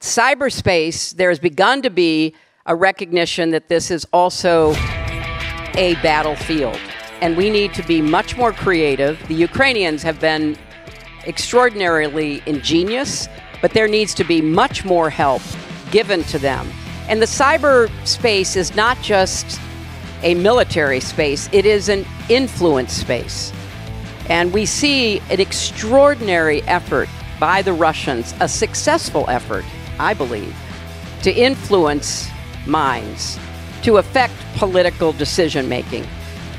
cyberspace, there has begun to be a recognition that this is also a battlefield. And we need to be much more creative. The Ukrainians have been extraordinarily ingenious, but there needs to be much more help given to them. And the cyberspace is not just a military space, it is an influence space. And we see an extraordinary effort by the Russians, a successful effort, I believe, to influence minds, to affect political decision making,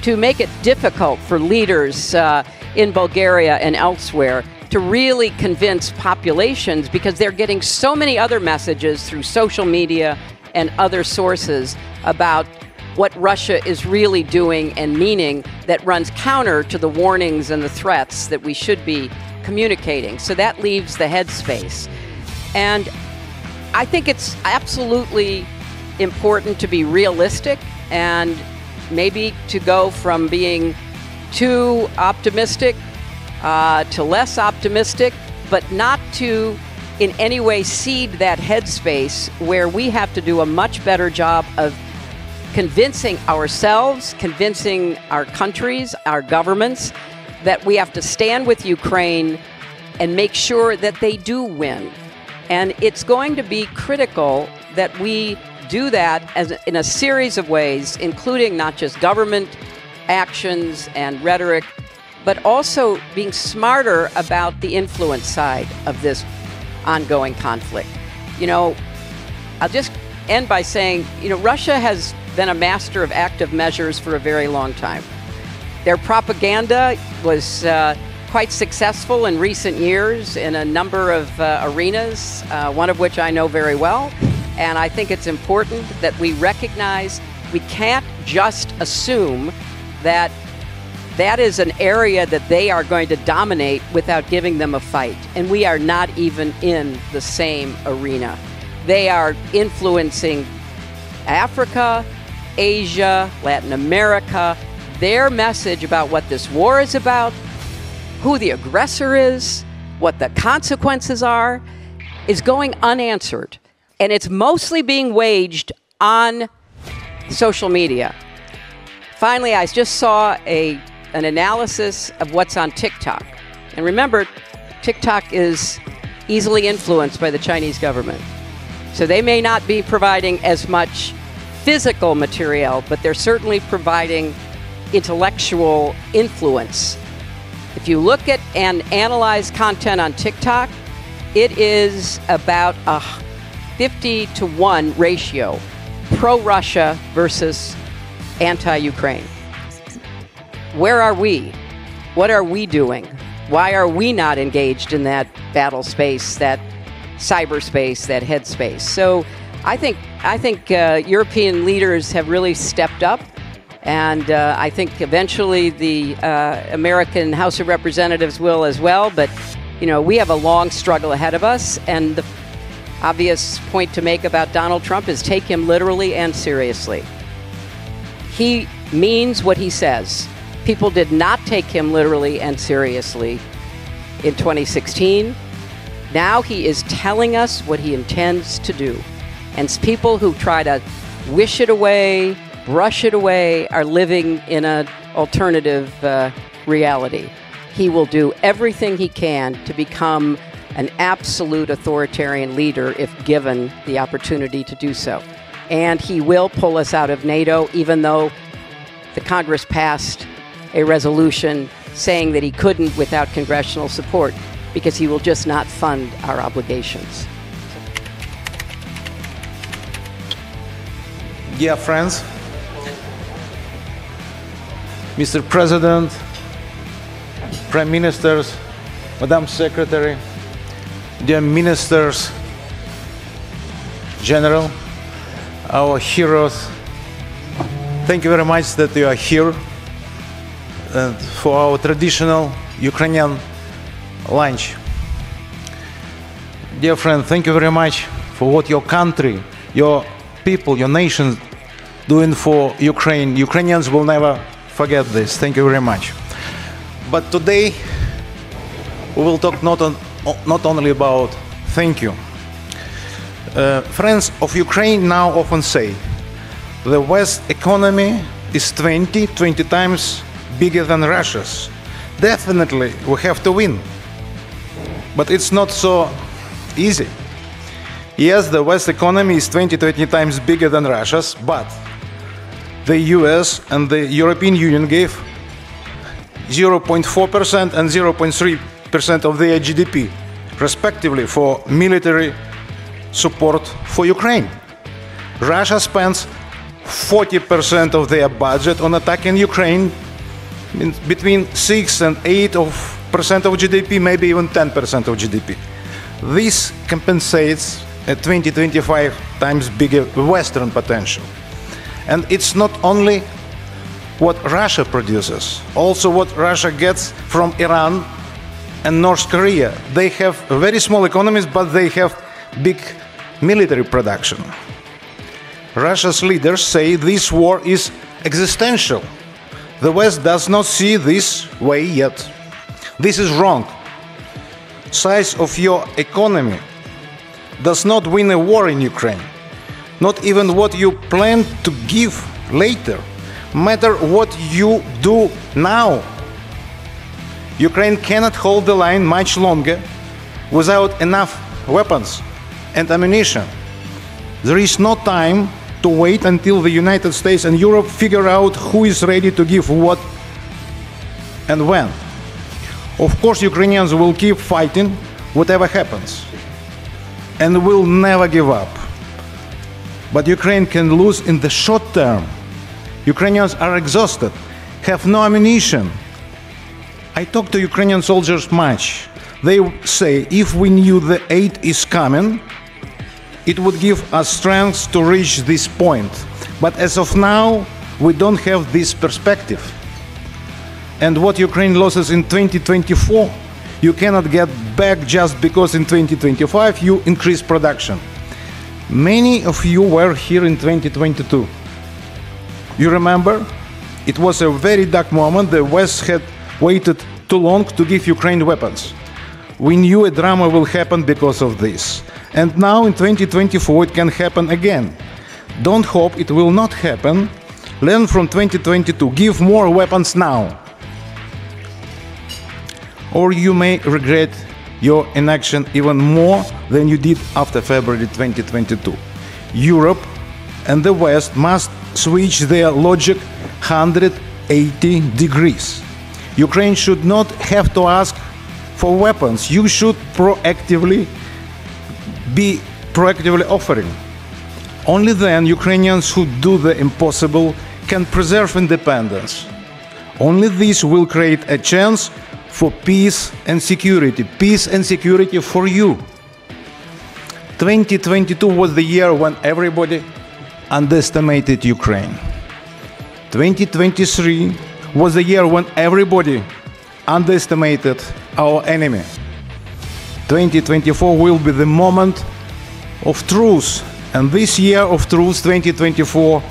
to make it difficult for leaders uh, in Bulgaria and elsewhere to really convince populations because they're getting so many other messages through social media and other sources about what Russia is really doing and meaning that runs counter to the warnings and the threats that we should be communicating. So that leaves the headspace. And I think it's absolutely important to be realistic and maybe to go from being too optimistic uh, to less optimistic, but not to in any way cede that headspace where we have to do a much better job of convincing ourselves, convincing our countries, our governments, that we have to stand with Ukraine and make sure that they do win. And it's going to be critical that we do that as in a series of ways, including not just government actions and rhetoric, but also being smarter about the influence side of this ongoing conflict. You know, I'll just end by saying, you know, Russia has been a master of active measures for a very long time. Their propaganda was uh, quite successful in recent years in a number of uh, arenas, uh, one of which I know very well. And I think it's important that we recognize we can't just assume that that is an area that they are going to dominate without giving them a fight. And we are not even in the same arena. They are influencing Africa, Asia, Latin America. Their message about what this war is about, who the aggressor is, what the consequences are, is going unanswered. And it's mostly being waged on social media. Finally, I just saw a, an analysis of what's on TikTok. And remember, TikTok is easily influenced by the Chinese government. So they may not be providing as much physical material, but they're certainly providing intellectual influence. If you look at and analyze content on TikTok, it is about a 50 to 1 ratio pro Russia versus anti Ukraine. Where are we? What are we doing? Why are we not engaged in that battle space, that cyberspace, that headspace? So I think I think uh, European leaders have really stepped up, and uh, I think eventually the uh, American House of Representatives will as well. But you know, we have a long struggle ahead of us, and the obvious point to make about Donald Trump is take him literally and seriously. He means what he says. People did not take him literally and seriously in 2016. Now he is telling us what he intends to do. And people who try to wish it away, brush it away, are living in an alternative uh, reality. He will do everything he can to become an absolute authoritarian leader if given the opportunity to do so. And he will pull us out of NATO, even though the Congress passed a resolution saying that he couldn't without congressional support because he will just not fund our obligations. Dear friends, Mr. President, Prime Ministers, Madam Secretary, dear ministers, general, our heroes, thank you very much that you are here uh, for our traditional Ukrainian lunch. Dear friend, thank you very much for what your country, your people, your nation doing for Ukraine. Ukrainians will never forget this. Thank you very much. But today we will talk not on not only about thank you. Uh, friends of Ukraine now often say the West economy is 20, 20 times bigger than Russia's. Definitely, we have to win. But it's not so easy. Yes, the West economy is 20, 20 times bigger than Russia's, but the US and the European Union gave 0.4% and 0.3% of their GDP, respectively, for military support for Ukraine. Russia spends 40% of their budget on attacking Ukraine, between 6 and 8 of percent of GDP, maybe even 10% of GDP. This compensates a 20, 25 times bigger Western potential. And it's not only what Russia produces, also what Russia gets from Iran and North Korea. They have very small economies, but they have big military production. Russia's leaders say this war is existential. The West does not see this way yet. This is wrong. Size of your economy does not win a war in Ukraine. Not even what you plan to give later. Matter what you do now. Ukraine cannot hold the line much longer without enough weapons and ammunition. There is no time to wait until the United States and Europe figure out who is ready to give what and when. Of course, Ukrainians will keep fighting whatever happens and will never give up. But Ukraine can lose in the short term. Ukrainians are exhausted, have no ammunition. I talk to Ukrainian soldiers much. They say if we knew the aid is coming, it would give us strength to reach this point. But as of now, we don't have this perspective. And what Ukraine loses in 2024, you cannot get back just because in 2025 you increase production. Many of you were here in 2022. You remember? It was a very dark moment. The West had waited too long to give Ukraine weapons. We knew a drama will happen because of this. And now in 2024 it can happen again. Don't hope it will not happen. Learn from 2022. Give more weapons now. Or you may regret your inaction even more than you did after February 2022. Europe and the West must switch their logic 180 degrees. Ukraine should not have to ask for weapons. You should proactively be proactively offering. Only then Ukrainians who do the impossible can preserve independence. Only this will create a chance for peace and security. Peace and security for you. 2022 was the year when everybody underestimated Ukraine. 2023 was the year when everybody underestimated our enemy. 2024 will be the moment of truth, and this year of truth, 2024,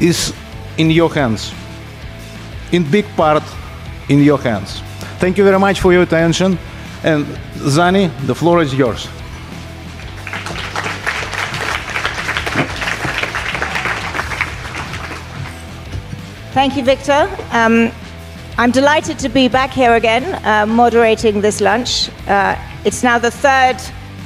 is in your hands. In big part, in your hands. Thank you very much for your attention. And Zanny, the floor is yours. Thank you, Victor. Um, I'm delighted to be back here again, uh, moderating this lunch. Uh, it's now the third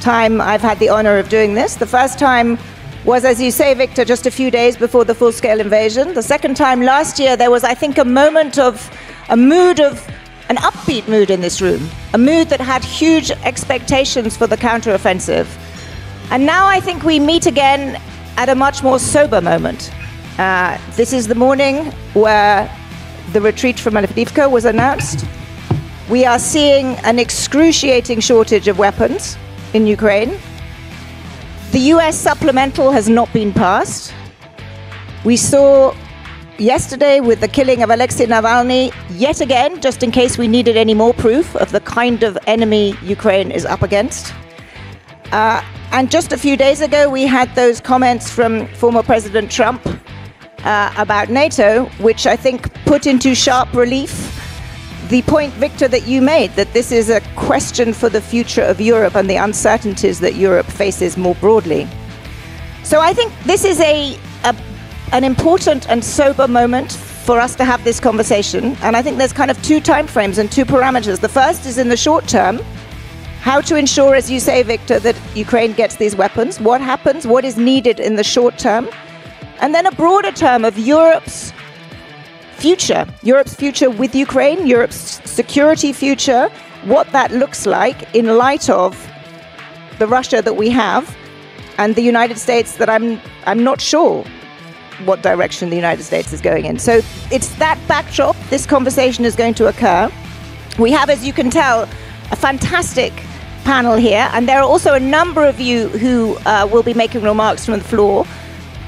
time I've had the honor of doing this. The first time was, as you say, Victor, just a few days before the full scale invasion. The second time last year, there was, I think, a moment of a mood of an upbeat mood in this room, a mood that had huge expectations for the counteroffensive. And now I think we meet again at a much more sober moment. Uh, this is the morning where the retreat from Avdiivka was announced. We are seeing an excruciating shortage of weapons in Ukraine. The US supplemental has not been passed. We saw yesterday with the killing of Alexei Navalny, yet again, just in case we needed any more proof of the kind of enemy Ukraine is up against. Uh, and just a few days ago, we had those comments from former President Trump uh, about NATO, which I think put into sharp relief the point, Victor, that you made that this is a question for the future of Europe and the uncertainties that Europe faces more broadly. So I think this is a, a an important and sober moment for us to have this conversation. And I think there's kind of two time frames and two parameters. The first is in the short term, how to ensure, as you say, Victor, that Ukraine gets these weapons. What happens? What is needed in the short term? And then a broader term of Europe's future, Europe's future with Ukraine, Europe's security future, what that looks like in light of the Russia that we have and the United States that I'm I'm not sure what direction the United States is going in. So it's that backdrop this conversation is going to occur. We have, as you can tell, a fantastic panel here, and there are also a number of you who uh, will be making remarks from the floor.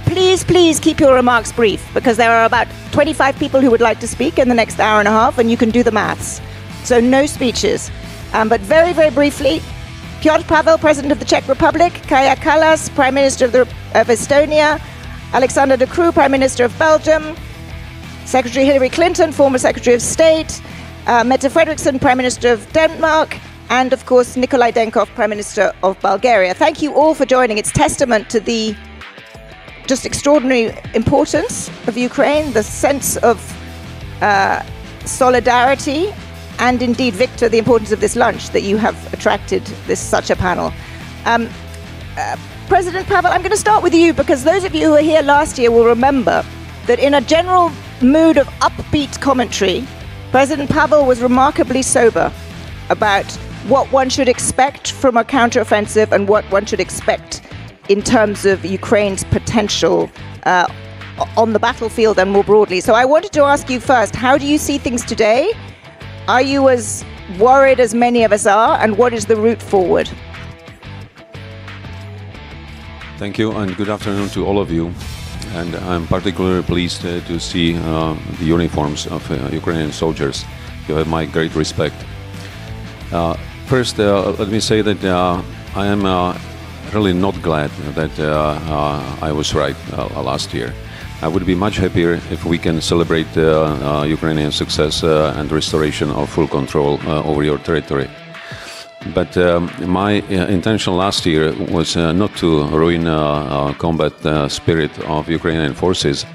Please, please keep your remarks brief because there are about 25 people who would like to speak in the next hour and a half, and you can do the maths. So no speeches. Um, but very, very briefly, Petr Pavel, President of the Czech Republic, Kaja Kallas, Prime Minister of, the, of Estonia, Alexander De Croo, Prime Minister of Belgium, Secretary Hillary Clinton, former Secretary of State, uh, Mette Frederiksen, Prime Minister of Denmark, and of course Nikolai Denkov, Prime Minister of Bulgaria. Thank you all for joining. It's testament to the just extraordinary importance of Ukraine, the sense of uh, solidarity, and indeed, Victor, the importance of this lunch that you have attracted this such a panel. Um, uh, President Pavel, I'm going to start with you because those of you who were here last year will remember that in a general mood of upbeat commentary, President Pavel was remarkably sober about what one should expect from a counteroffensive and what one should expect in terms of Ukraine's potential uh, on the battlefield and more broadly. So I wanted to ask you first how do you see things today? Are you as worried as many of us are, and what is the route forward? Thank you, and good afternoon to all of you. And I'm particularly pleased uh, to see uh, the uniforms of uh, Ukrainian soldiers. You have my great respect. Uh, first, uh, let me say that uh, I am really not glad that I was right last year. I would be much happier if we can celebrate Ukrainian success and restoration of full control over your territory. But um, my uh, intention last year was uh, not to ruin uh, combat uh, spirit of Ukrainian forces,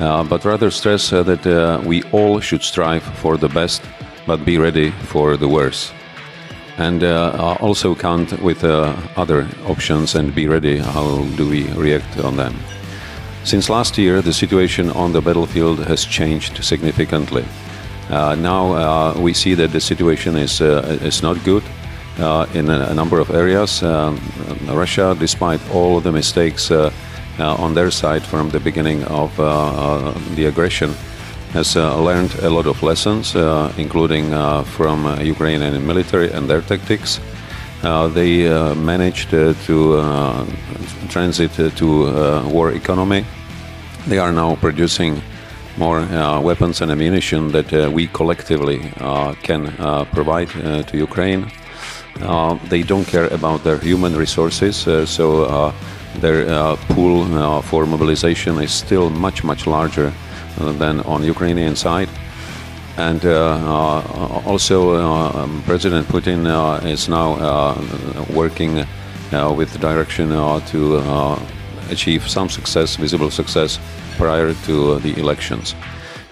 uh, but rather stress that we all should strive for the best, but be ready for the worst. And also count with other options and be ready how do we react on them. Since last year, the situation on the battlefield has changed significantly. now we see that the situation is, is not good Uh, in a, a, number of areas. Um, uh, Russia, despite all of the mistakes uh, uh, on their side from the beginning of uh, the aggression, has learned a lot of lessons, including from Ukrainian military and their tactics. Uh, they uh, managed uh, to transit to war economy. They are now producing more weapons and ammunition that we collectively can provide to Ukraine. Uh, they don't care about their human resources, uh, so uh, their uh, pool uh, for mobilization is still much, much larger uh, than on Ukrainian side. And also, um, President Putin is now working with the direction to achieve some success, visible success, prior to the elections.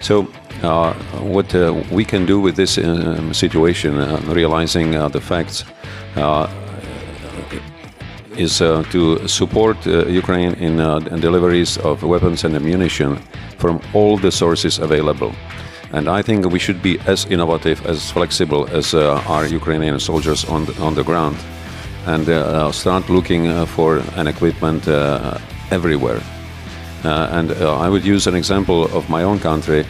So uh, what uh, we can do with this uh, situation, realizing the facts, is to support Ukraine in deliveries of weapons and ammunition from all the sources available. And I think we should be as innovative, as flexible as our Ukrainian soldiers on the, on the ground and uh, start looking uh, for an equipment uh, everywhere. Uh, and uh, I would use an example of my own country.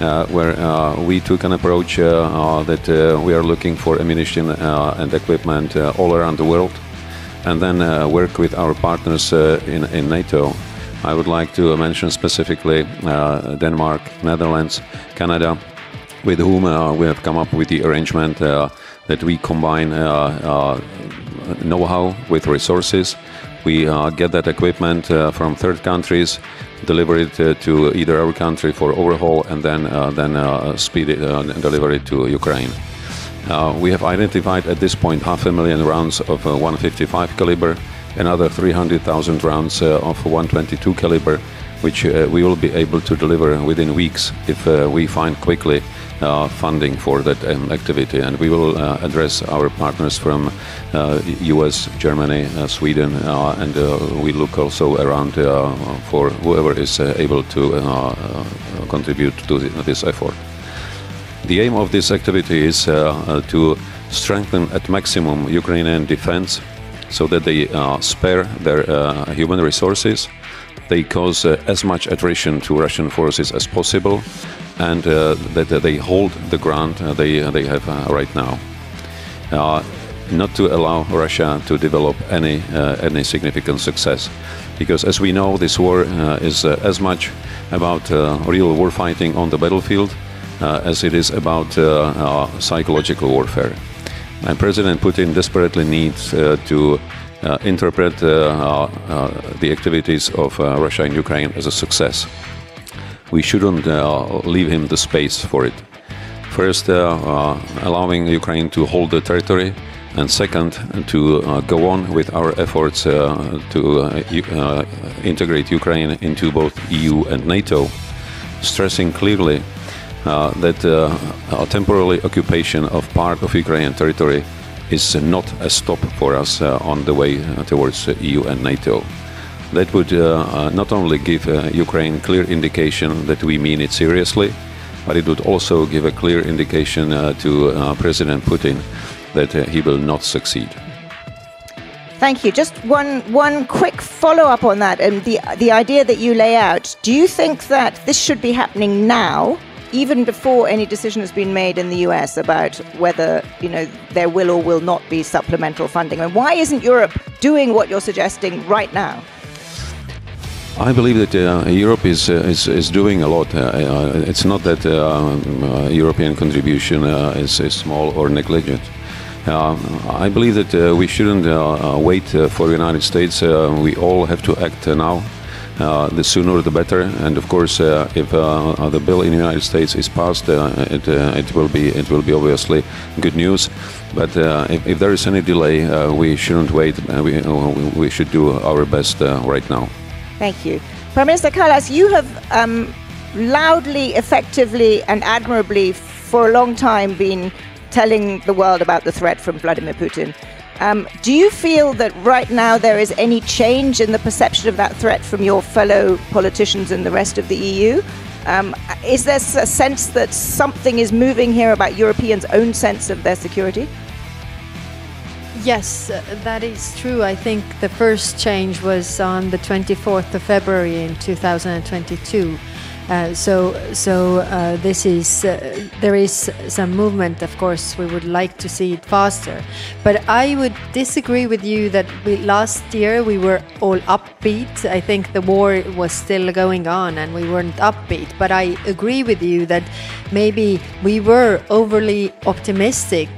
Uh, where uh, we took an approach uh, uh that we are looking for ammunition and equipment all around the world, and then work with our partners in, in NATO. I would like to mention specifically Denmark, Netherlands, Canada, with whom we have come up with the arrangement that we combine know-how with resources. We uh, get that equipment uh, from third countries deliver it uh, to either our country for overhaul and then then speed it and deliver it to Ukraine. we have identified at this point half a million rounds of 155 caliber another 300,000 rounds of 122 caliber, which we will be able to deliver within weeks if we find quickly uh, funding for that um, activity. And we will uh, address our partners from US, uh, Germany, Sweden, and we look also around for whoever is able to contribute to this effort. The aim of this activity is to strengthen at maximum Ukrainian defense so that they uh, spare their uh, human resources, they cause uh, as much attrition to Russian forces as possible, and uh, that they hold the ground uh, they, they have uh, right now. not to allow Russia to develop any, any significant success. Because as we know, this war is as much about real war fighting on the battlefield as it is about psychological warfare. And President Putin desperately needs to uh, interpret uh, uh, the activities of Russia and Ukraine as a success we shouldn't uh, leave him the space for it. First, uh, uh, allowing Ukraine to hold the territory, and second, to go on with our efforts to integrate Ukraine into both EU and NATO, stressing clearly uh, that uh, a temporary occupation of part of Ukrainian territory is not a stop for us uh, on the way towards EU and NATO. That would uh, uh, not only give uh, Ukraine clear indication that we mean it seriously, but it would also give a clear indication to President Putin that he will not succeed. Thank you. Just one one quick follow up on that, and the the idea that you lay out. Do you think that this should be happening now, even before any decision has been made in the U.S. about whether you know there will or will not be supplemental funding? And why isn't Europe doing what you're suggesting right now? I believe that uh, Europe is, uh, is, is doing a lot. Uh, uh it's not that uh, um, European contribution uh, is, is, small or negligent. I believe that we shouldn't wait for the United States. we all have to act now. Uh, the sooner the better. And of course, uh, if uh, the bill in the United States is passed, it, it will be it will be obviously good news. But if, if, there is any delay, we shouldn't wait. we, we should do our best right now. Thank you. Prime Minister Kallas, you have um, loudly, effectively, and admirably for a long time been telling the world about the threat from Vladimir Putin. Um, do you feel that right now there is any change in the perception of that threat from your fellow politicians in the rest of the EU? Um, is there a sense that something is moving here about Europeans' own sense of their security? Yes, uh, that is true. I think the first change was on the 24th of February in 2022. Uh, so, so uh, this is uh, there is some movement. Of course, we would like to see it faster, but I would disagree with you that we, last year we were all upbeat. I think the war was still going on, and we weren't upbeat. But I agree with you that maybe we were overly optimistic.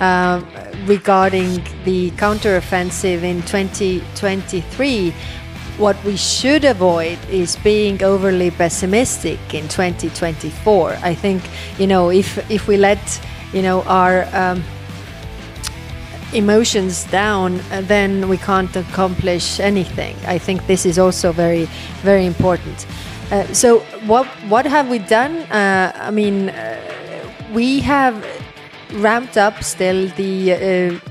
Uh, regarding the counteroffensive in 2023, what we should avoid is being overly pessimistic in 2024. I think you know if if we let you know our um, emotions down, uh, then we can't accomplish anything. I think this is also very very important. Uh, so what what have we done? Uh, I mean, uh, we have ramped up still the uh,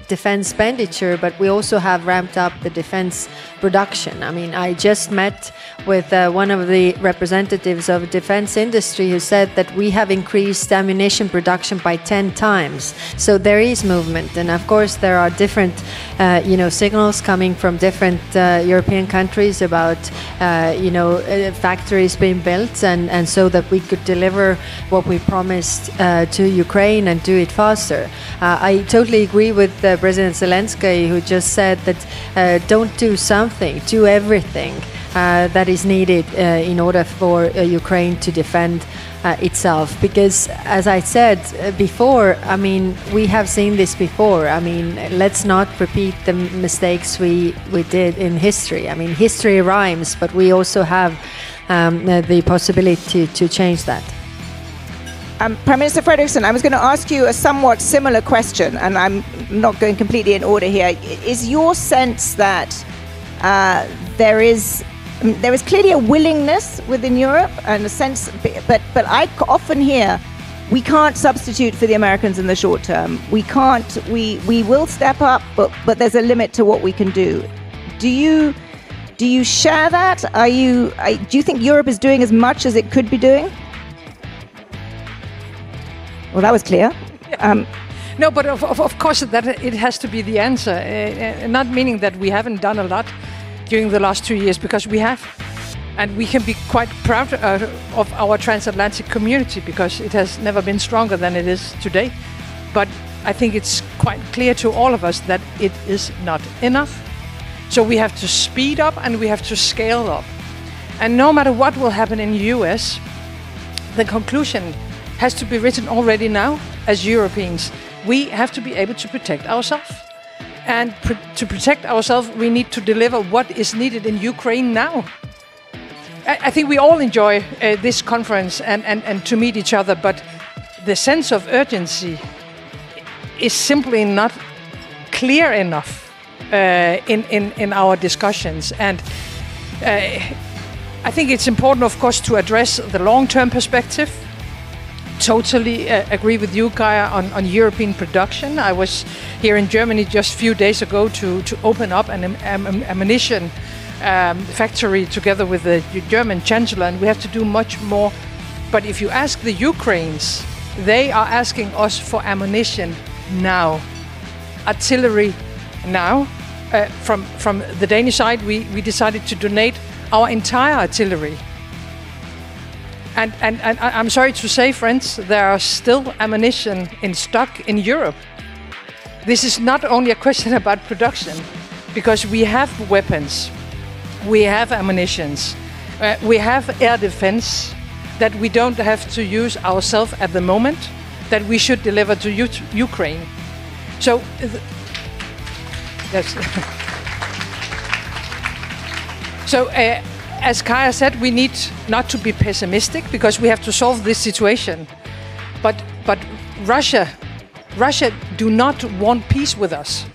defense expenditure, but we also have ramped up the defense production. I mean, I just met with uh, one of the representatives of defense industry who said that we have increased ammunition production by 10 times. So there is movement, and of course there are different, uh, you know, signals coming from different uh, European countries about, uh, you know, uh, factories being built, and and so that we could deliver what we promised to Ukraine and do it faster. I totally agree with President Zelensky, who just said that don't do something, do everything. Uh, that is needed uh, in order for uh, Ukraine to defend itself. Because, as I said before, I mean, we have seen this before. I mean, let's not repeat the mistakes we, we did in history. I mean, history rhymes, but we also have um, the possibility to change that. Um, Prime Minister Frederiksen, I was going to ask you a somewhat similar question, and I'm not going completely in order here. Is your sense that Uh, there is there is clearly a willingness within Europe and a sense, but but I often hear we can't substitute for the Americans in the short term. We can't. We we will step up, but but there's a limit to what we can do. Do you do you share that? Are you do you think Europe is doing as much as it could be doing? Well, that was clear. Um, no, but of, of, of, course that it has to be the answer. Uh, uh, not meaning that we haven't done a lot during the last two years, because we have. And we can be quite proud uh, of our transatlantic community because it has never been stronger than it is today. But I think it's quite clear to all of us that it is not enough. So we have to speed up and we have to scale up. And no matter what will happen in the US, the conclusion has to be written already now as Europeans. We have to be able to protect ourselves. And pr to protect ourselves, we need to deliver what is needed in Ukraine now. I, I think we all enjoy uh, this conference and, and, and to meet each other, but the sense of urgency is simply not clear enough uh, in, in, in our discussions. And uh, I think it's important, of course, to address the long term perspective totally uh, agree with you, Kaja, on, on European production. I was here in Germany just a few days ago to, to open up an am, ammunition um, factory together with the German Chancellor, and we have to do much more. But if you ask the Ukrainians, they are asking us for ammunition now, artillery now. Uh, from from the Danish side, we, we decided to donate our entire artillery and, and, and I'm sorry to say, friends, there are still ammunition in stock in Europe. This is not only a question about production, because we have weapons, we have ammunitions, uh, we have air defense that we don't have to use ourselves at the moment, that we should deliver to U Ukraine. So, yes. so. Uh, as Kaja said, we need not to be pessimistic because we have to solve this situation. But but Russia, Russia do not want peace with us.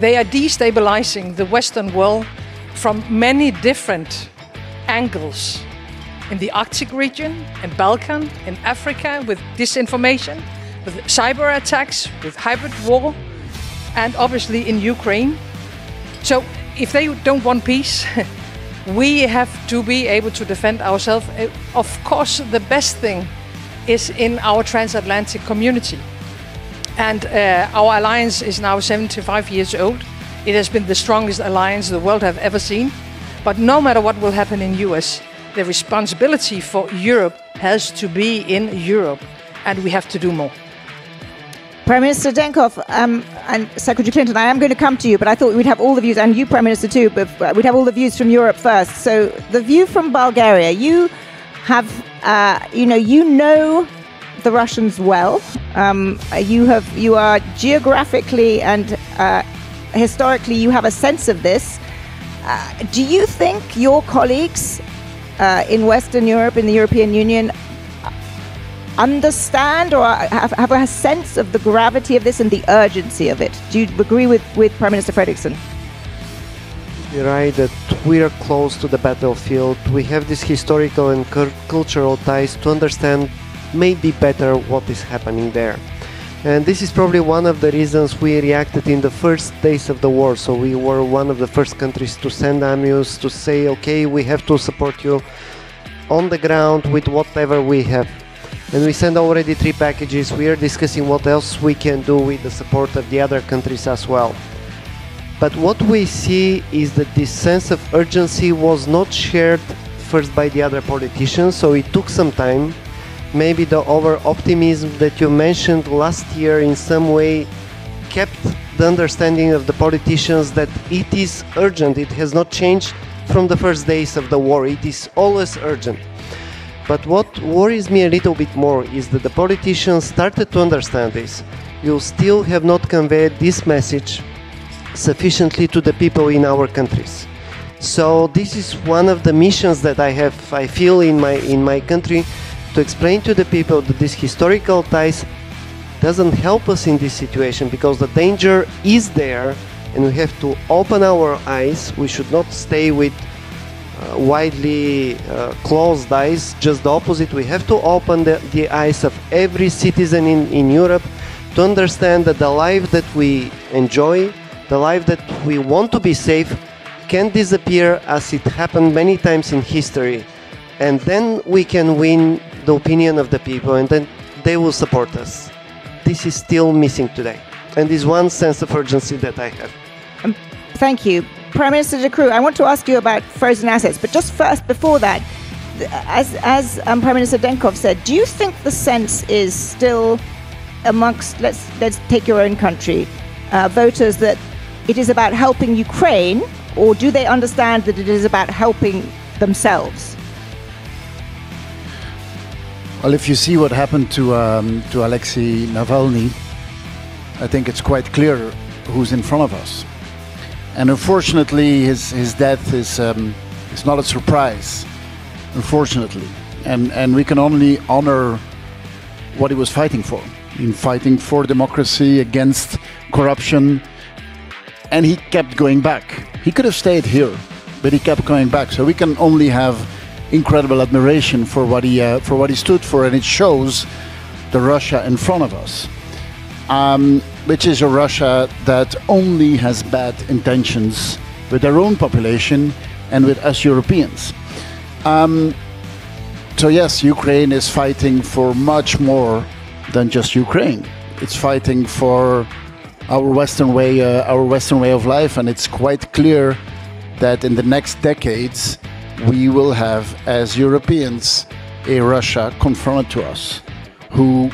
They are destabilizing the Western world from many different angles. In the Arctic region, in Balkan, in Africa, with disinformation, with cyber attacks, with hybrid war, and obviously in Ukraine. So if they don't want peace, we have to be able to defend ourselves. Uh, of course, the best thing is in our transatlantic community. And uh, our alliance is now 75 years old. It has been the strongest alliance the world have ever seen. But no matter what will happen in US, the responsibility for Europe has to be in Europe, and we have to do more. Prime Minister Denkov um, and Secretary Clinton, I am going to come to you, but I thought we'd have all the views, and you, Prime Minister, too, but we'd have all the views from Europe first. So, the view from Bulgaria, you have, uh, you know, you know the Russians well. Um, you have, you are geographically and uh, historically, you have a sense of this. Uh, do you think your colleagues uh, in Western Europe, in the European Union, understand or have, have a sense of the gravity of this and the urgency of it. Do you agree with, with Prime Minister Frederiksen? You're right that we are close to the battlefield. We have these historical and cultural ties to understand maybe better what is happening there. And this is probably one of the reasons we reacted in the first days of the war. So we were one of the first countries to send AMIUS to say, okay, we have to support you on the ground with whatever we have and we send already three packages. We are discussing what else we can do with the support of the other countries as well. But what we see is that this sense of urgency was not shared first by the other politicians, so it took some time. Maybe the over optimism that you mentioned last year in some way kept the understanding of the politicians that it is urgent. It has not changed from the first days of the war. It is always urgent. But what worries me a little bit more is that the politicians started to understand this. You still have not conveyed this message sufficiently to the people in our countries. So this is one of the missions that I have I feel in my in my country to explain to the people that this historical ties doesn't help us in this situation because the danger is there and we have to open our eyes. We should not stay with widely uh, closed eyes, just the opposite. We have to open the, the eyes of every citizen in, in Europe to understand that the life that we enjoy, the life that we want to be safe, can disappear as it happened many times in history. And then we can win the opinion of the people and then they will support us. This is still missing today. And this one sense of urgency that I have. Um, thank you. Prime Minister De Croo, I want to ask you about frozen assets, but just first, before that, as, as um, Prime Minister Denkov said, do you think the sense is still amongst, let's, let's take your own country, uh, voters that it is about helping Ukraine, or do they understand that it is about helping themselves? Well, if you see what happened to um, to Alexei Navalny, I think it's quite clear who's in front of us. And unfortunately, his his death is um, is not a surprise. Unfortunately, and and we can only honor what he was fighting for. In fighting for democracy against corruption, and he kept going back. He could have stayed here, but he kept going back. So we can only have incredible admiration for what he uh, for what he stood for, and it shows the Russia in front of us, um, which is a Russia that only has bad intentions with their own population and with us Europeans. Um, so yes, Ukraine is fighting for much more than just Ukraine. It's fighting for our Western way, uh, our Western way of life, and it's quite clear that in the next decades we will have, as Europeans, a Russia confronted to us who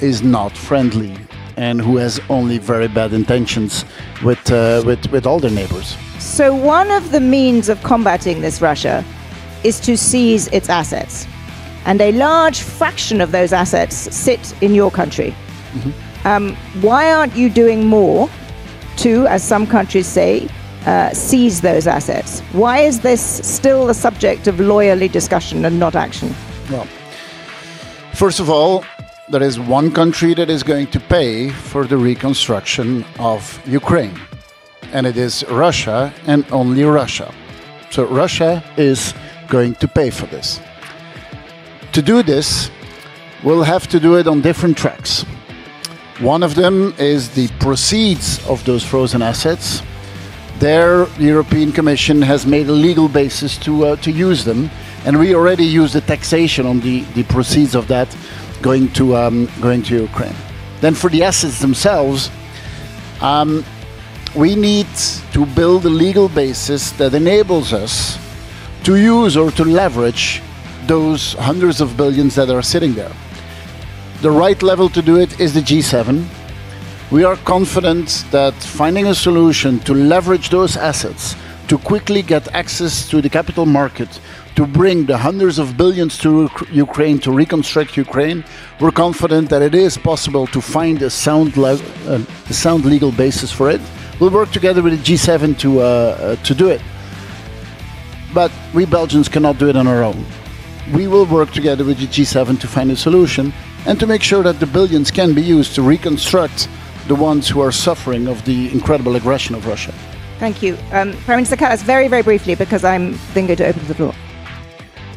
is not friendly and who has only very bad intentions with, uh, with, with all their neighbors. So, one of the means of combating this Russia is to seize its assets. And a large fraction of those assets sit in your country. Mm-hmm. Um, why aren't you doing more to, as some countries say, uh, seize those assets. Why is this still the subject of lawyerly discussion and not action? Well, first of all, there is one country that is going to pay for the reconstruction of Ukraine, and it is Russia and only Russia. So Russia is going to pay for this. To do this, we'll have to do it on different tracks. One of them is the proceeds of those frozen assets there, the European Commission has made a legal basis to uh, to use them, and we already use the taxation on the, the proceeds of that going to um, going to Ukraine. Then, for the assets themselves, um, we need to build a legal basis that enables us to use or to leverage those hundreds of billions that are sitting there. The right level to do it is the G7 we are confident that finding a solution to leverage those assets, to quickly get access to the capital market, to bring the hundreds of billions to Ukraine, to reconstruct Ukraine, we're confident that it is possible to find a sound, le- uh, a sound legal basis for it. We'll work together with the G7 to, uh, uh, to do it. But we Belgians cannot do it on our own. We will work together with the G7 to find a solution and to make sure that the billions can be used to reconstruct the ones who are suffering of the incredible aggression of Russia. Thank you. Um, Prime Minister Kallas, very, very briefly, because I'm then going to open the floor.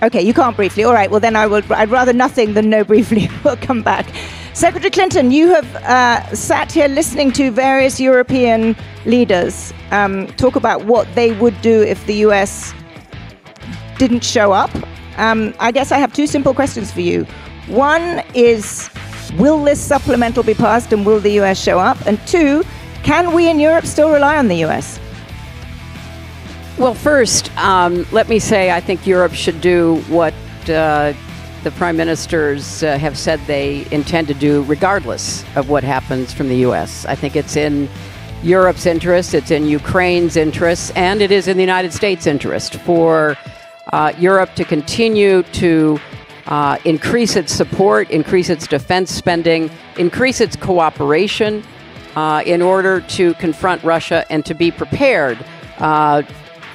Okay, you can't briefly. All right, well, then I would, I'd rather nothing than no briefly. we'll come back. Secretary Clinton, you have uh, sat here listening to various European leaders um, talk about what they would do if the US didn't show up. Um, I guess I have two simple questions for you. One is Will this supplemental be passed and will the US show up? And two, can we in Europe still rely on the US? Well, first, um, let me say I think Europe should do what uh, the prime ministers uh, have said they intend to do, regardless of what happens from the U.S. I think it's in Europe's interest, it's in Ukraine's interest, and it is in the United States' interest for uh, Europe to continue to uh, increase its support, increase its defense spending, increase its cooperation uh, in order to confront Russia and to be prepared uh,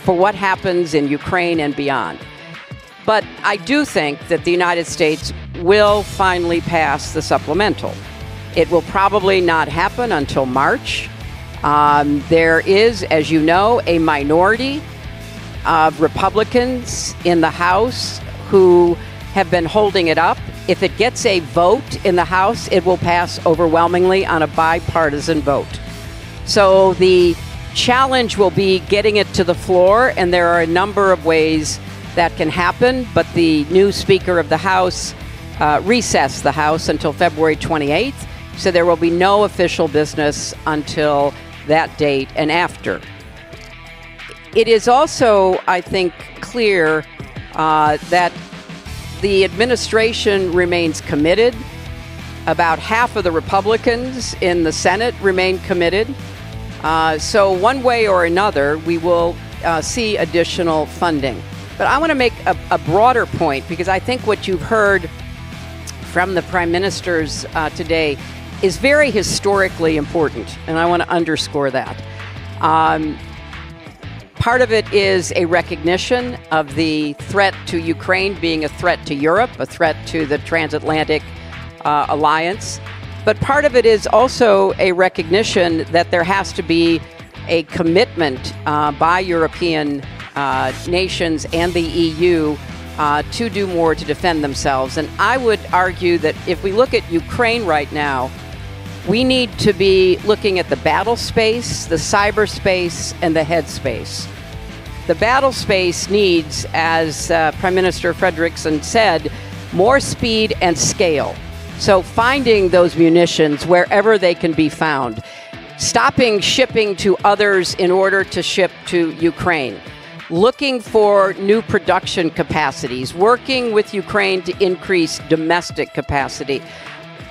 for what happens in Ukraine and beyond. But I do think that the United States will finally pass the supplemental. It will probably not happen until March. Um, there is, as you know, a minority of Republicans in the House who have been holding it up. If it gets a vote in the House, it will pass overwhelmingly on a bipartisan vote. So the challenge will be getting it to the floor, and there are a number of ways that can happen. But the new Speaker of the House uh, recessed the House until February 28th, so there will be no official business until that date and after. It is also, I think, clear uh, that the administration remains committed. About half of the Republicans in the Senate remain committed. Uh, so, one way or another, we will uh, see additional funding. But I want to make a, a, broader point because I think what you've heard from the prime ministers uh, today is very historically important, and I want to underscore that. Um, part of it is a recognition of the threat to Ukraine being a threat to Europe, a threat to the transatlantic uh, alliance. But part of it is also a recognition that there has to be a commitment uh, by European uh, nations and the EU uh, to do more to defend themselves. And I would argue that if we look at Ukraine right now, we need to be looking at the battle space, the cyberspace, and the headspace. The battle space needs, as uh, Prime Minister Frederiksen said, more speed and scale. So finding those munitions wherever they can be found, stopping shipping to others in order to ship to Ukraine, looking for new production capacities, working with Ukraine to increase domestic capacity.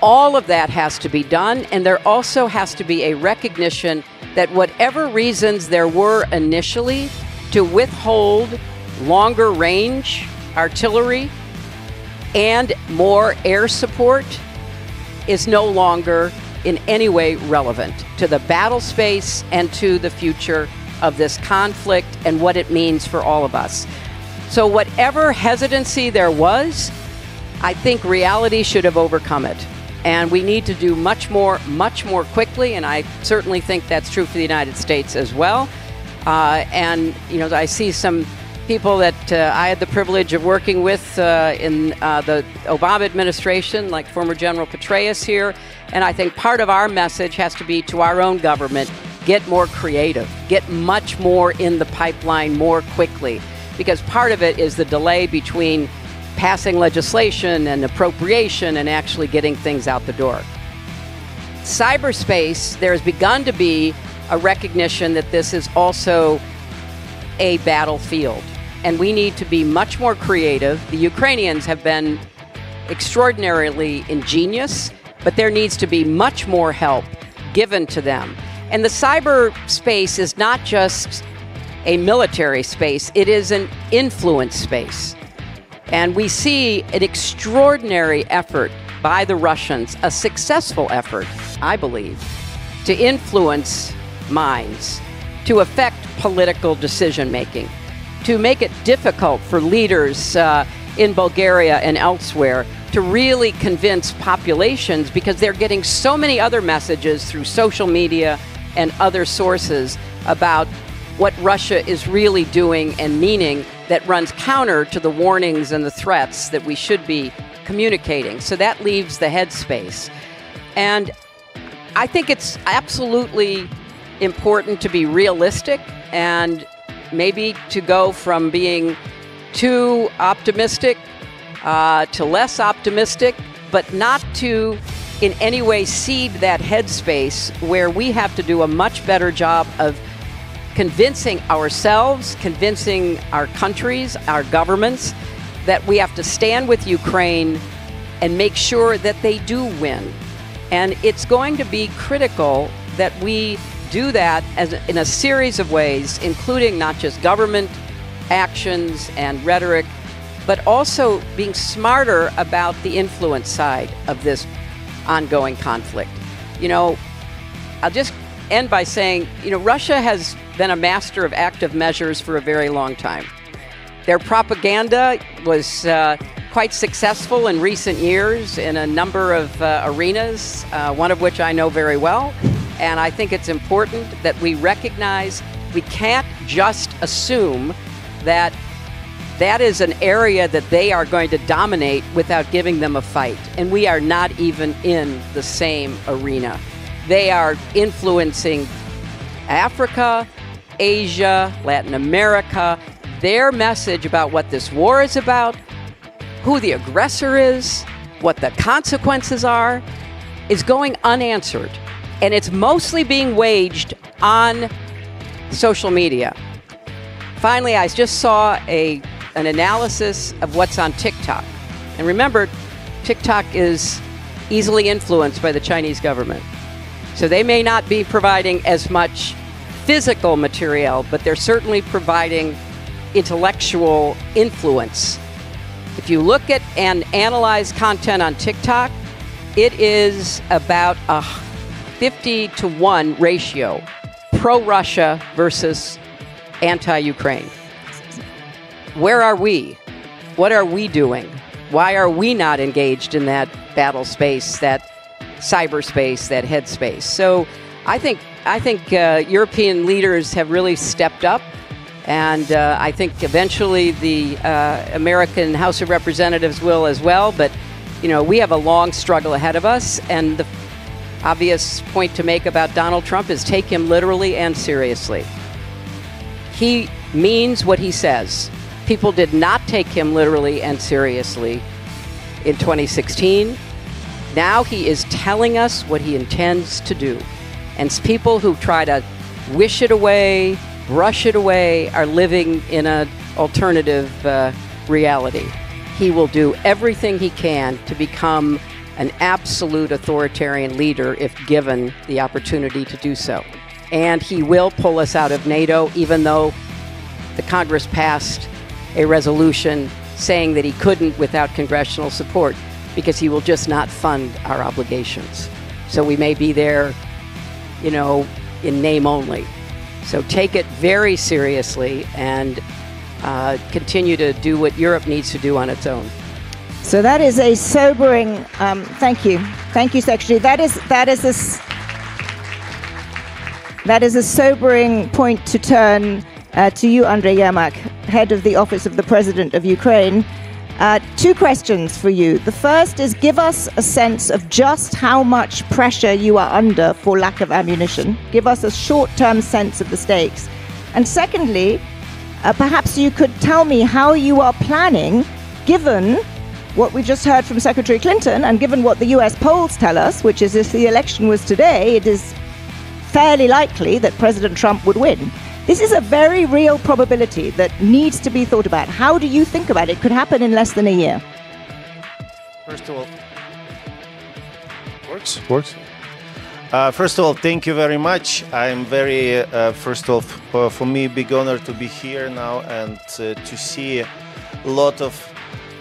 All of that has to be done, and there also has to be a recognition that whatever reasons there were initially to withhold longer range artillery and more air support is no longer in any way relevant to the battle space and to the future of this conflict and what it means for all of us. So, whatever hesitancy there was, I think reality should have overcome it and we need to do much more, much more quickly. And I certainly think that's true for the United States as well. Uh, and you know, I see some people that uh, I had the privilege of working with uh, in uh, the Obama administration, like former General Petraeus here. And I think part of our message has to be to our own government get more creative, get much more in the pipeline more quickly. Because part of it is the delay between passing legislation and appropriation and actually getting things out the door. Cyberspace, there has begun to be a recognition that this is also a battlefield, and we need to be much more creative. The Ukrainians have been extraordinarily ingenious, but there needs to be much more help given to them. And the cyberspace is not just a military space, it is an influence space. And we see an extraordinary effort by the Russians, a successful effort, I believe, to influence minds, to affect political decision making, to make it difficult for leaders uh, in Bulgaria and elsewhere to really convince populations because they're getting so many other messages through social media and other sources about what Russia is really doing and meaning that runs counter to the warnings and the threats that we should be communicating. So that leaves the headspace. And I think it's absolutely important to be realistic and maybe to go from being too optimistic uh, to less optimistic, but not to in any way cede that headspace where we have to do a much better job of convincing ourselves, convincing our countries, our governments, that we have to stand with Ukraine and make sure that they do win. And it's going to be critical that we do that as in a series of ways, including not just government actions and rhetoric, but also being smarter about the influence side of this ongoing conflict. You know, I'll just end by saying, you know, Russia has been a master of active measures for a very long time. Their propaganda was uh, quite successful in recent years in a number of uh, arenas, uh, one of which I know very well. And I think it's important that we recognize we can't just assume that that is an area that they are going to dominate without giving them a fight. And we are not even in the same arena. They are influencing Africa, Asia, Latin America. Their message about what this war is about, who the aggressor is, what the consequences are, is going unanswered. And it's mostly being waged on social media. Finally, I just saw a, an analysis of what's on TikTok. And remember, TikTok is easily influenced by the Chinese government. So they may not be providing as much physical material, but they're certainly providing intellectual influence. If you look at and analyze content on TikTok, it is about a 50 to 1 ratio pro Russia versus anti Ukraine. Where are we? What are we doing? Why are we not engaged in that battle space, that cyberspace, that headspace? So I think, I think uh, European leaders have really stepped up. And uh, I think eventually the uh, American House of Representatives will as well. But, you know, we have a long struggle ahead of us. And the obvious point to make about Donald Trump is take him literally and seriously. He means what he says. People did not take him literally and seriously in 2016. Now he is telling us what he intends to do. And people who try to wish it away, brush it away, are living in an alternative uh, reality. He will do everything he can to become an absolute authoritarian leader if given the opportunity to do so. And he will pull us out of NATO, even though the Congress passed a resolution saying that he couldn't without congressional support because he will just not fund our obligations. So we may be there, you know, in name only. So take it very seriously and uh, continue to do what Europe needs to do on its own. So that is a sobering. Um, thank you, thank you, Secretary. That is that is a that is a sobering point to turn uh, to you, Andrei Yermak, head of the Office of the President of Ukraine. Uh, two questions for you. The first is give us a sense of just how much pressure you are under for lack of ammunition. Give us a short term sense of the stakes. And secondly, uh, perhaps you could tell me how you are planning, given what we just heard from Secretary Clinton, and given what the US polls tell us, which is if the election was today, it is fairly likely that President Trump would win. This is a very real probability that needs to be thought about. How do you think about it? it could happen in less than a year. First of all, works works. Uh, first of all, thank you very much. I'm very, uh, first of all, for me, big honor to be here now and uh, to see a lot of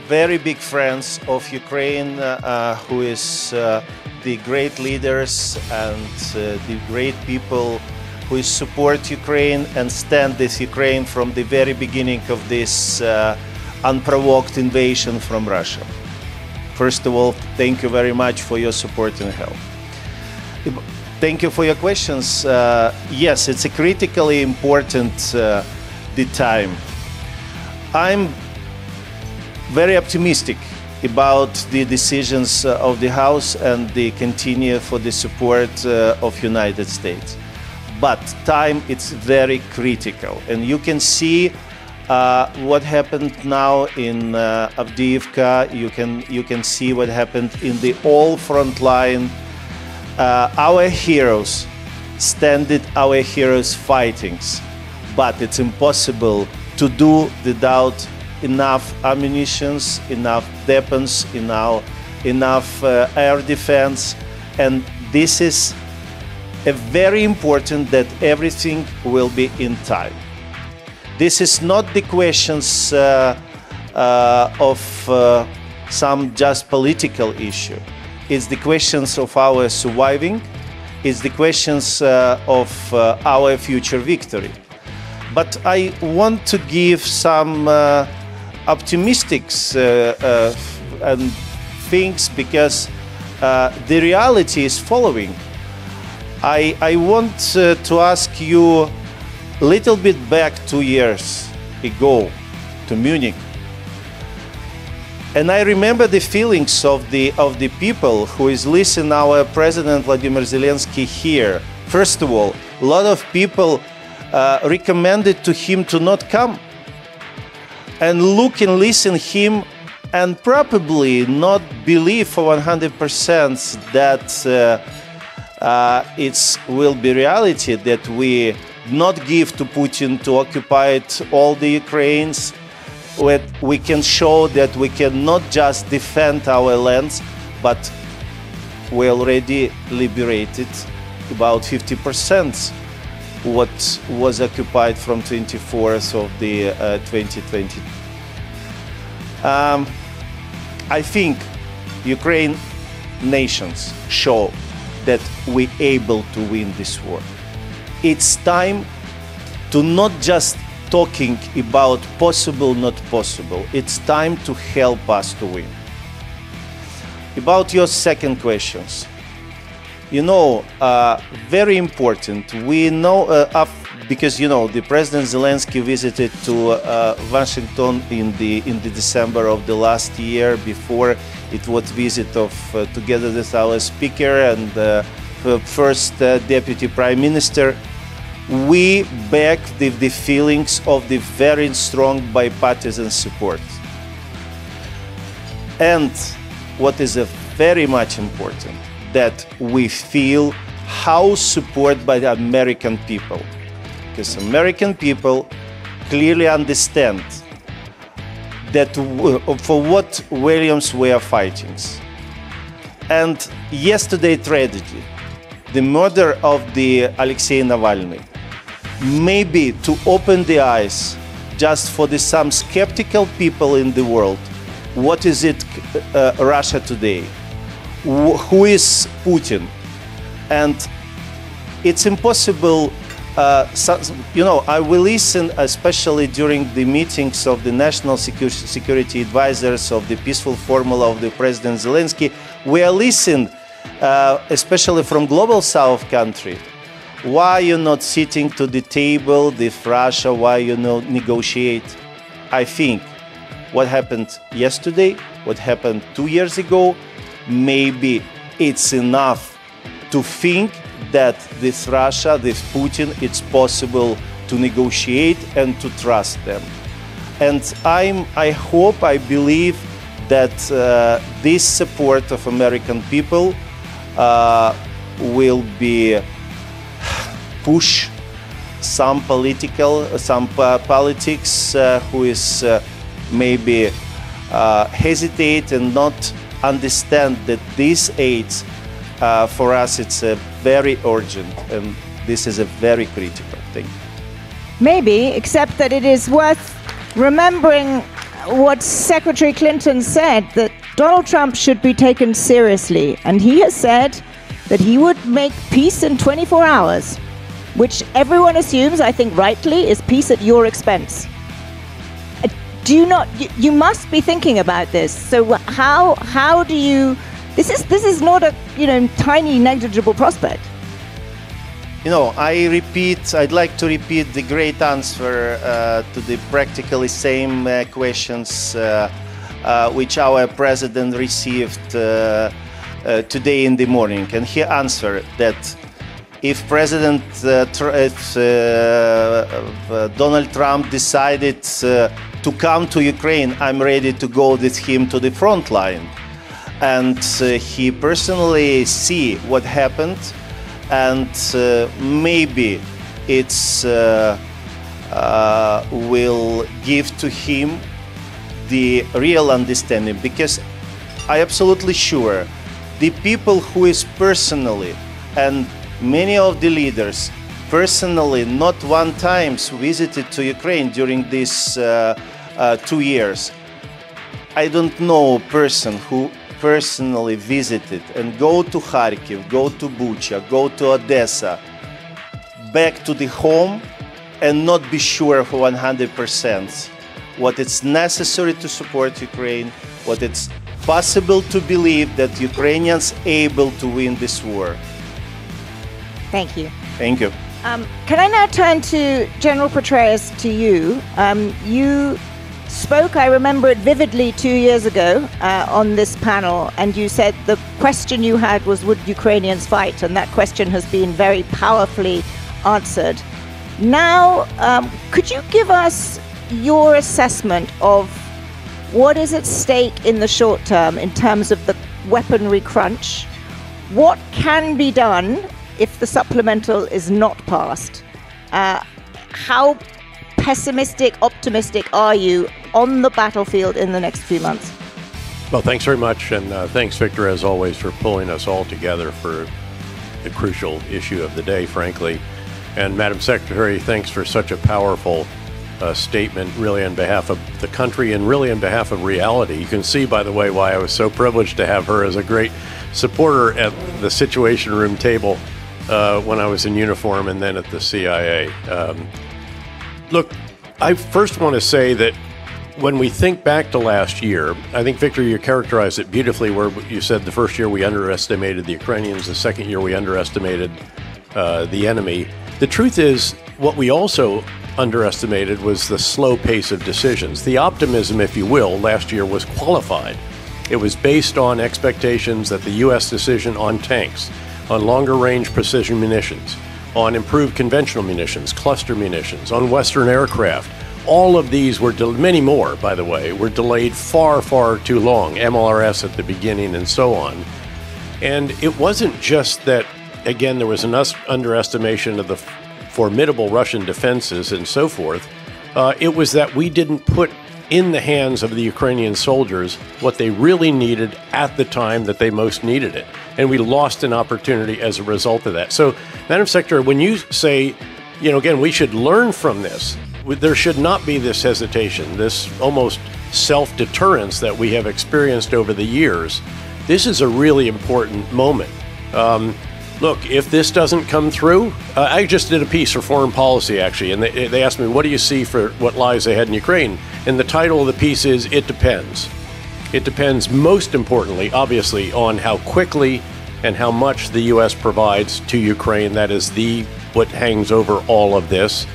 very big friends of Ukraine, uh, who is uh, the great leaders and uh, the great people who support Ukraine and stand with Ukraine from the very beginning of this uh, unprovoked invasion from Russia. First of all, thank you very much for your support and help. Thank you for your questions. Uh, yes, it's a critically important uh, the time. I'm very optimistic about the decisions uh, of the House and the continue for the support uh, of United States. But time it's very critical, and you can see uh, what happened now in uh, Avdiivka. You can you can see what happened in the all front line. Uh, our heroes standed our heroes fightings, but it's impossible to do without enough ammunition, enough weapons, enough, enough uh, air defense, and this is a very important that everything will be in time. This is not the questions uh, uh, of uh, some just political issue. It's the questions of our surviving. It's the questions uh, of uh, our future victory. But I want to give some optimistic uh, uh, and things because uh, the reality is following. I, I want uh, to ask you a little bit back two years ago to Munich. And I remember the feelings of the, of the people who is listening our President Vladimir Zelensky here. First of all, a lot of people uh, recommended to him to not come and look and listen him and probably not believe for 100% that uh, uh, it will be reality that we not give to Putin to occupy all the Ukraines. We can show that we can not just defend our lands, but we already liberated about 50% what was occupied from 24th of the uh, 2020. Um, I think Ukraine nations show that we're able to win this war. It's time to not just talking about possible, not possible. It's time to help us to win. About your second questions, you know, uh, very important. We know uh, because you know the President Zelensky visited to uh, Washington in the in the December of the last year. Before it was visit of uh, together with our speaker and uh, first uh, deputy prime minister. We back the, the feelings of the very strong bipartisan support. And what is very much important that we feel how supported by the American people. Because American people clearly understand that for what Williams were fighting. And yesterday tragedy, the murder of the Alexei Navalny, maybe to open the eyes just for the some skeptical people in the world, what is it uh, Russia today? Who is Putin. And it's impossible, uh, so, you know, I will listen, especially during the meetings of the national security, security advisors of the peaceful formula of the President Zelensky. We are listening, uh, especially from global South country. Why you not sitting to the table with Russia? Why you not negotiate? I think what happened yesterday, what happened two years ago, maybe it's enough to think that this Russia, this Putin, it's possible to negotiate and to trust them. And I'm, I hope, I believe that uh, this support of American people uh, will be push some political, some uh, politics who is uh, maybe uh, hesitate and not understand that this aids, uh, for us it's a very urgent and this is a very critical thing. Maybe, except that it is worth remembering what Secretary Clinton said that Donald Trump should be taken seriously. And he has said that he would make peace in 24 hours, which everyone assumes, I think rightly, is peace at your expense do you not you, you must be thinking about this. So how how do you this is this is not a you know tiny negligible prospect. You know i repeat i'd like to repeat the great answer uh, to the practically same uh, questions uh, uh which our president received uh, uh, today in the morning. And he answered that if President if, Donald Trump decided to come to Ukraine, I'm ready to go with him to the front line. And uh, he personally see what happened, and uh, maybe it's uh, uh, will give to him the real understanding because I absolutely sure the people who is personally and many of the leaders personally not one times visited to Ukraine during this uh, uh, two years. I don't know a person who personally visited and go to Kharkiv, go to Bucha, go to Odessa, back to the home and not be sure for 100% what it's necessary to support Ukraine, what it's possible to believe that Ukrainians able to win this war. Thank you. Thank you. Um, can I now turn to General Petraeus to you? Um, you spoke, I remember it vividly two years ago uh, on this panel, and you said the question you had was would Ukrainians fight? And that question has been very powerfully answered. Now, um, could you give us your assessment of what is at stake in the short term in terms of the weaponry crunch? What can be done if the supplemental is not passed? Uh, how pessimistic, optimistic are you on the battlefield in the next few months? Well, thanks very much. And uh, thanks, Victor, as always, for pulling us all together for the crucial issue of the day, frankly. And Madam Secretary, thanks for such a powerful uh, statement, really on behalf of the country and really on behalf of reality. You can see, by the way, why I was so privileged to have her as a great supporter at the Situation Room table uh, when I was in uniform and then at the CIA. Um, look, I first want to say that when we think back to last year, I think, Victor, you characterized it beautifully where you said the first year we underestimated the Ukrainians, the second year we underestimated uh, the enemy. The truth is, what we also underestimated was the slow pace of decisions. The optimism, if you will, last year was qualified. It was based on expectations that the U.S. decision on tanks, on longer range precision munitions, on improved conventional munitions, cluster munitions, on Western aircraft. All of these were, de- many more, by the way, were delayed far, far too long. MLRS at the beginning and so on. And it wasn't just that, again, there was an us- underestimation of the formidable Russian defenses and so forth. Uh, it was that we didn't put in the hands of the Ukrainian soldiers what they really needed at the time that they most needed it. And we lost an opportunity as a result of that. So, Madam Secretary, when you say, you know, again, we should learn from this, there should not be this hesitation, this almost self deterrence that we have experienced over the years. This is a really important moment. Um, look, if this doesn't come through, uh, I just did a piece for foreign policy actually, and they, they asked me, what do you see for what lies ahead in Ukraine? And the title of the piece is It Depends. It depends most importantly, obviously, on how quickly and how much the U.S. provides to Ukraine. That is the what hangs over all of this.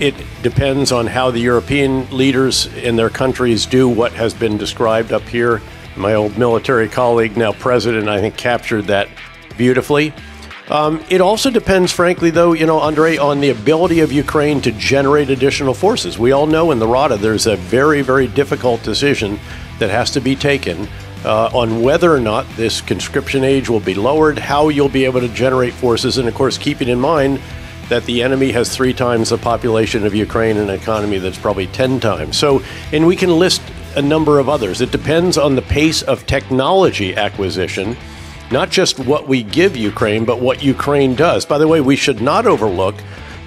It depends on how the European leaders in their countries do what has been described up here. My old military colleague, now president, I think captured that beautifully. Um, it also depends, frankly, though, you know, Andre, on the ability of Ukraine to generate additional forces. We all know in the Rada there's a very, very difficult decision that has to be taken uh, on whether or not this conscription age will be lowered, how you'll be able to generate forces, and of course, keeping in mind that the enemy has three times the population of Ukraine and an economy that's probably 10 times. So, and we can list a number of others. It depends on the pace of technology acquisition not just what we give Ukraine, but what Ukraine does. By the way, we should not overlook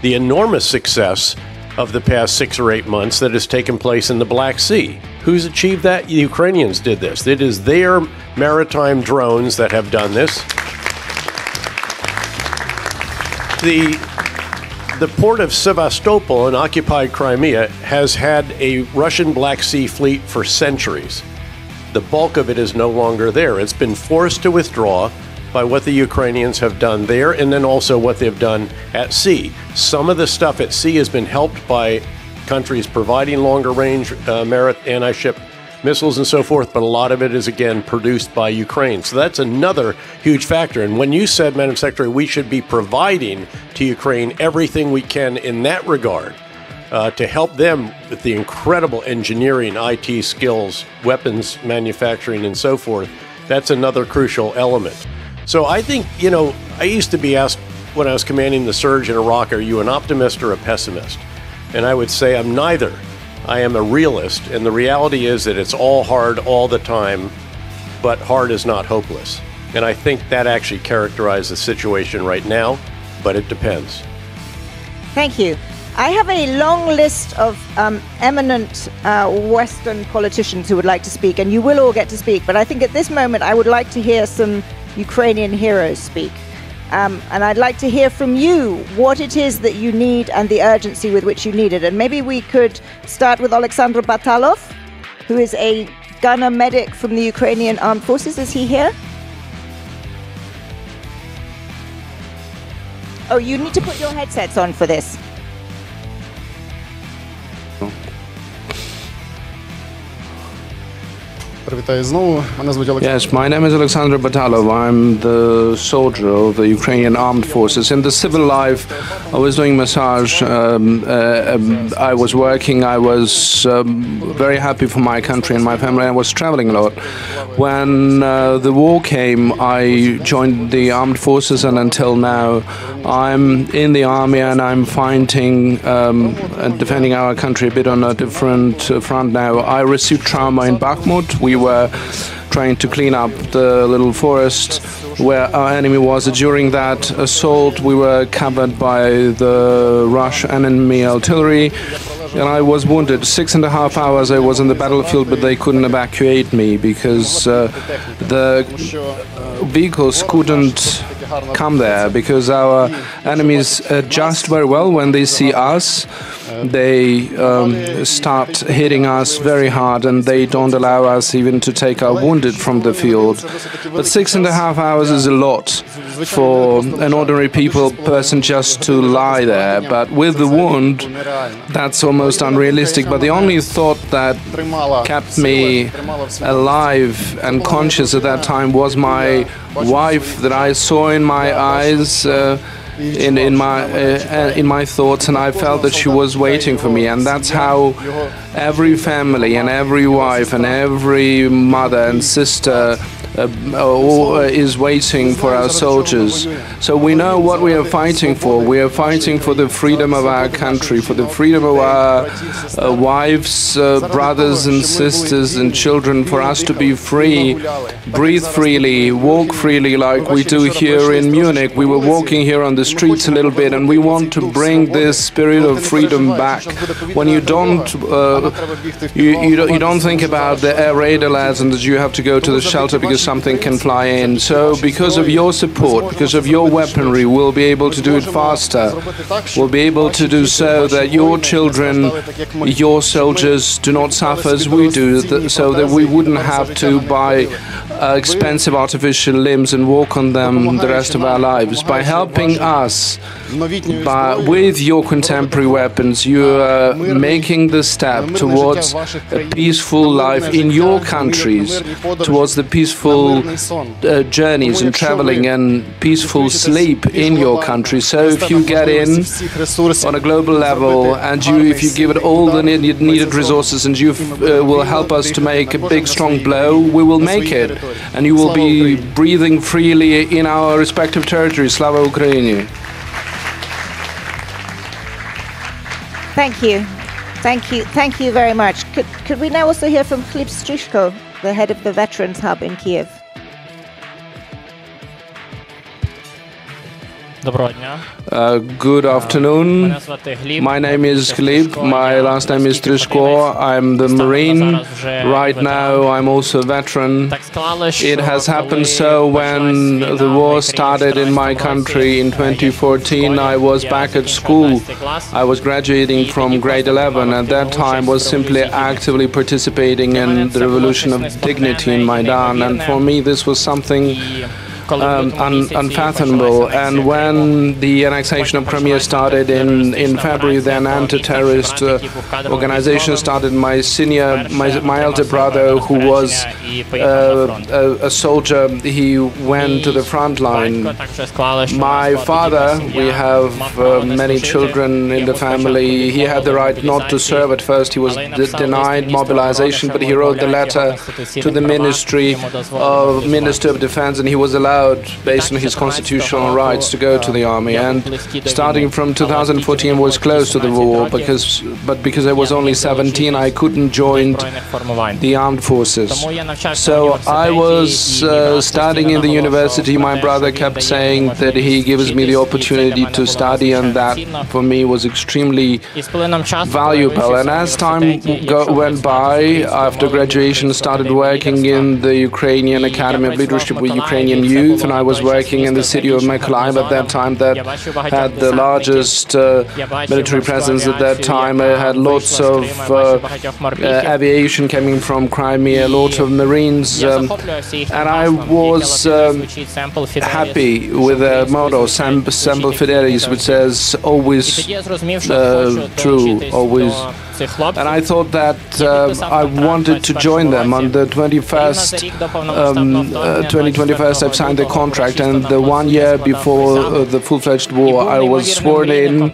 the enormous success of the past six or eight months that has taken place in the Black Sea. Who's achieved that? The Ukrainians did this. It is their maritime drones that have done this. The, the port of Sevastopol in occupied Crimea has had a Russian Black Sea fleet for centuries the bulk of it is no longer there. It's been forced to withdraw by what the Ukrainians have done there and then also what they've done at sea. Some of the stuff at sea has been helped by countries providing longer range uh, merit anti ship missiles and so forth, but a lot of it is again produced by Ukraine. So that's another huge factor. And when you said, Madam Secretary, we should be providing to Ukraine everything we can in that regard, uh, to help them with the incredible engineering, IT skills, weapons manufacturing, and so forth. That's another crucial element. So I think, you know, I used to be asked when I was commanding the surge in Iraq, are you an optimist or a pessimist? And I would say I'm neither. I am a realist, and the reality is that it's all hard all the time, but hard is not hopeless. And I think that actually characterizes the situation right now, but it depends. Thank you. I have a long list of um, eminent uh, Western politicians who would like to speak, and you will all get to speak. But I think at this moment, I would like to hear some Ukrainian heroes speak. Um, and I'd like to hear from you what it is that you need and the urgency with which you need it. And maybe we could start with Alexander Batalov, who is a gunner medic from the Ukrainian Armed Forces. Is he here? Oh, you need to put your headsets on for this. Yes, my name is Alexander Batalov. I'm the soldier of the Ukrainian armed forces. In the civil life, I was doing massage. Um, uh, um, I was working. I was um, very happy for my country and my family. I was traveling a lot. When uh, the war came, I joined the armed forces, and until now, I'm in the army and I'm fighting um, and defending our country a bit on a different uh, front now. I received trauma in Bakhmut. We were trying to clean up the little forest where our enemy was. During that assault, we were covered by the Russian enemy artillery, and I was wounded. Six and a half hours I was in the battlefield, but they couldn't evacuate me because uh, the vehicles couldn't come there because our enemies adjust very well when they see us. They um, start hitting us very hard and they don't allow us even to take our wounded from the field. But six and a half hours is a lot for an ordinary people person just to lie there. But with the wound, that's almost unrealistic. But the only thought that kept me alive and conscious at that time was my wife that I saw in my eyes. Uh, in in my uh, in my thoughts, and I felt that she was waiting for me, and that's how every family and every wife and every mother and sister uh, uh, is waiting for our soldiers. So we know what we are fighting for. We are fighting for the freedom of our country, for the freedom of our uh, wives, uh, brothers, and sisters, and children, for us to be free, breathe freely, walk freely, like we do here in Munich. We were walking here on the streets a little bit, and we want to bring this spirit of freedom back. When you don't, uh, you, you, don't, you don't think about the air raid alerts and that you have to go to the shelter because something can fly in. So, because of your support, because of your weaponry, we'll be able to do it faster. We'll be able to do so that your children, your soldiers, do not suffer as we do, so that we wouldn't have to buy uh, expensive artificial limbs and walk on them the rest of our lives. By helping us, by, with your contemporary weapons, you are making the step towards a peaceful life in your countries, towards the peaceful uh, journeys and traveling and peaceful sleep in your country. So if you get in on a global level and you, if you give it all the needed resources and you uh, will help us to make a big strong blow, we will make it. And you will be breathing freely in our respective territories. Slava Ukraini. Thank you. Thank you. Thank you very much. Could, could we now also hear from Filip Strishko, the head of the Veterans Hub in Kiev? Uh, good afternoon. My name is Gleb. My last name is Trishko. I'm the Marine. Right now, I'm also a veteran. It has happened so when the war started in my country in 2014, I was back at school. I was graduating from grade 11. At that time, was simply actively participating in the revolution of dignity in Maidan. And for me, this was something um, un unfathomable. And when the annexation of Crimea started in, in February, then anti-terrorist uh, organization started. My senior, my, my elder brother, who was uh, a, a, soldier, he went to the front line. My father, we have uh, many children in the family. He had the right not to serve at first. He was denied mobilization, but he wrote the letter to the Ministry of Minister of Defense, and he was allowed allowed, based on his constitutional rights, to go to the army. And starting from 2014 was close to the war, because but because I was only 17, I couldn't join the armed forces. So I was uh, studying in the university. My brother kept saying that he gives me the opportunity to study, and that for me was extremely valuable. And as time go, went by, after graduation, started working in the Ukrainian Academy of Leadership with Ukrainian youth youth, and I was working in the city of Mykolaiv at that time that had the largest uh, military presence at that time. I had lots of uh, uh, aviation coming from Crimea, lots of Marines, um, and I was um, happy with the motto "Sem- Semper Fidelis," which says "always uh, true, always." And I thought that uh, I wanted to join them on the 21st, um, uh, 2021st. I've signed the contract, and the one year before uh, the full-fledged war, I was sworn in,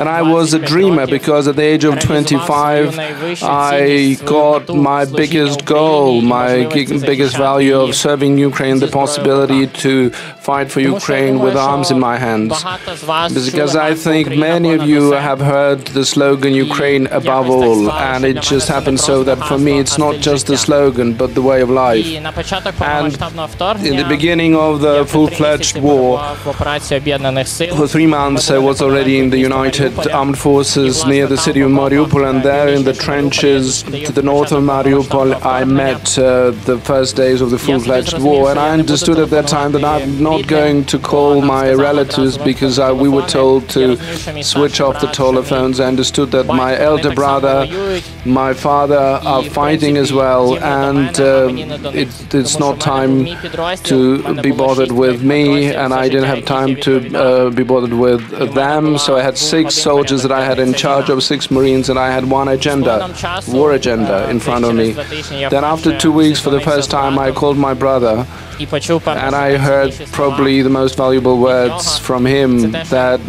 and I was a dreamer because at the age of 25, I got my biggest goal, my biggest value of serving Ukraine, the possibility to fight for Ukraine with arms in my hands. Because I think many of you have heard the slogan Ukraine above all, and it just happened so that for me it's not just the slogan but the way of life. And in the beginning of the full fledged war, for three months I was already in the United Armed Forces near the city of Mariupol, and there in the trenches to the north of Mariupol, I met uh, the first days of the full fledged war, and I understood at that time that I'm not going to call my relatives because uh, we were told to switch off the telephones. I understood that my elder brother, my father are fighting as well, and uh, it, it's not time to be bothered with me, and I didn't have time to uh, be bothered with them. So I had six soldiers that I had in charge of, six Marines, and I had one agenda, war agenda, in front of me. Then after two weeks, for the first time, I called my brother. And I heard probably the most valuable words from him that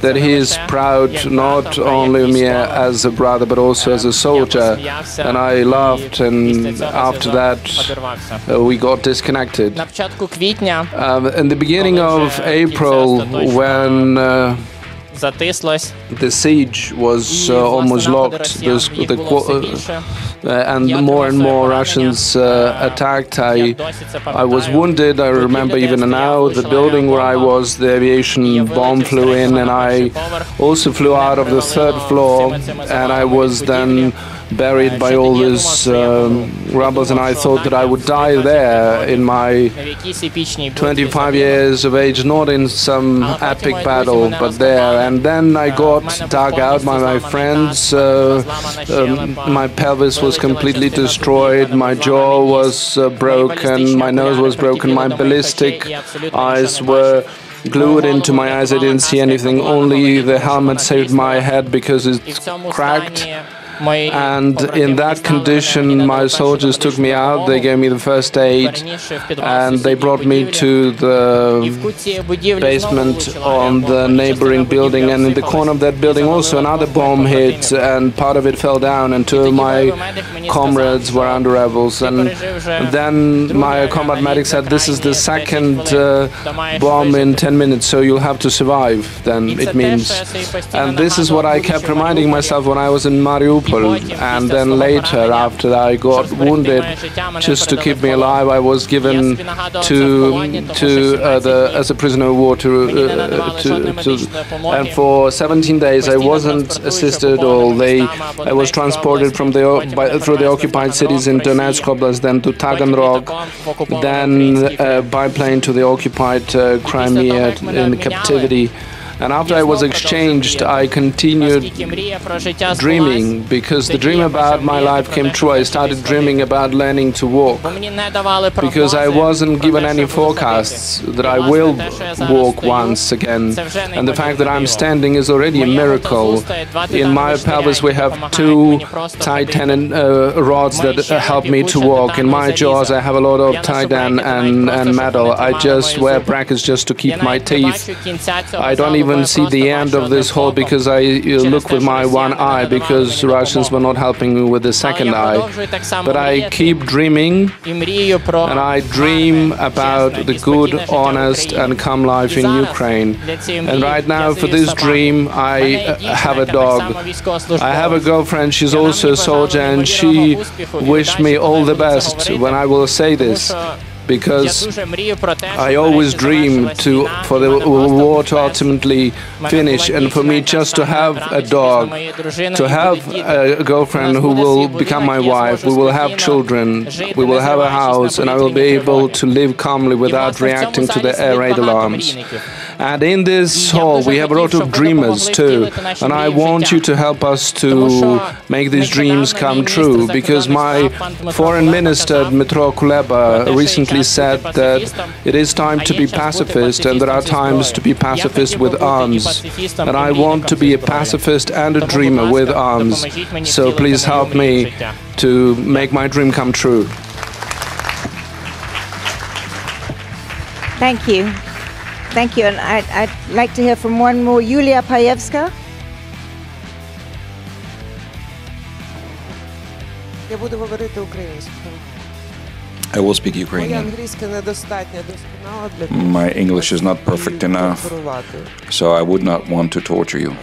that he is proud not only of me as a brother but also as a soldier. And I laughed, and after that uh, we got disconnected. Um, in the beginning of April, when uh, the siege was uh, almost locked. The, uh, and more and more Russians uh, attacked. I, I was wounded. I remember even now the building where I was, the aviation bomb flew in, and I also flew out of the third floor, and I was then buried by all these um, rubbles, and I thought that I would die there in my 25 years of age, not in some epic battle, but there. And then I got dug out by my friends. Um, my pelvis was completely destroyed, my jaw was uh, broken, my nose was broken, my ballistic eyes were glued into my eyes. I didn't see anything. Only the helmet saved my head because it cracked. And in that condition, my soldiers took me out. They gave me the first aid, and they brought me to the basement on the neighboring building. And in the corner of that building, also another bomb hit, and part of it fell down. And two of my comrades were under rebels. And then my combat medic said, "This is the second uh, bomb in 10 minutes, so you'll have to survive." Then it means, and this is what I kept reminding myself when I was in Mariupol and then later, after I got wounded, just to keep me alive, I was given to to uh, the as a prisoner of war to, uh, to, to and for 17 days I wasn't assisted or they I was transported from the by, through the occupied cities in Donetsk Oblast, then to Taganrog, then uh, by plane to the occupied uh, Crimea in captivity. And after I was exchanged, I continued dreaming because the dream about my life came true. I started dreaming about learning to walk because I wasn't given any forecasts that I will walk once again. And the fact that I'm standing is already a miracle. In my pelvis, we have two titanium uh, rods that help me to walk. In my jaws, I have a lot of titan and, and metal. I just wear brackets just to keep my teeth. I don't even see the end of this hole because I uh, look with my one eye because Russians were not helping me with the second eye. But I keep dreaming and I dream about the good, honest and calm life in Ukraine. And right now for this dream I uh, have a dog. I have a girlfriend, she's also a soldier and she wished me all the best when I will say this. Because I always dream to for the war to ultimately finish, and for me just to have a dog, to have a girlfriend who will become my wife, we will have children, we will have a house, and I will be able to live calmly without reacting to the air raid alarms. And in this hall, we have a lot of dreamers too, and I want you to help us to make these dreams come true, because my foreign minister, Dmytro Kuleba, recently said that it is time to be pacifist, and there are times to be pacifist with arms. And I want to be a pacifist and a dreamer with arms. So please help me to make my dream come true. Thank you. Thank you. And I'd, I'd like to hear from one more, Yulia Payevska. Я буду говорити українською. I will speak Моя Ukrainian. англійська недостатньо досконала для того, My English is not perfect enough, оперувати. so I would not want to torture you.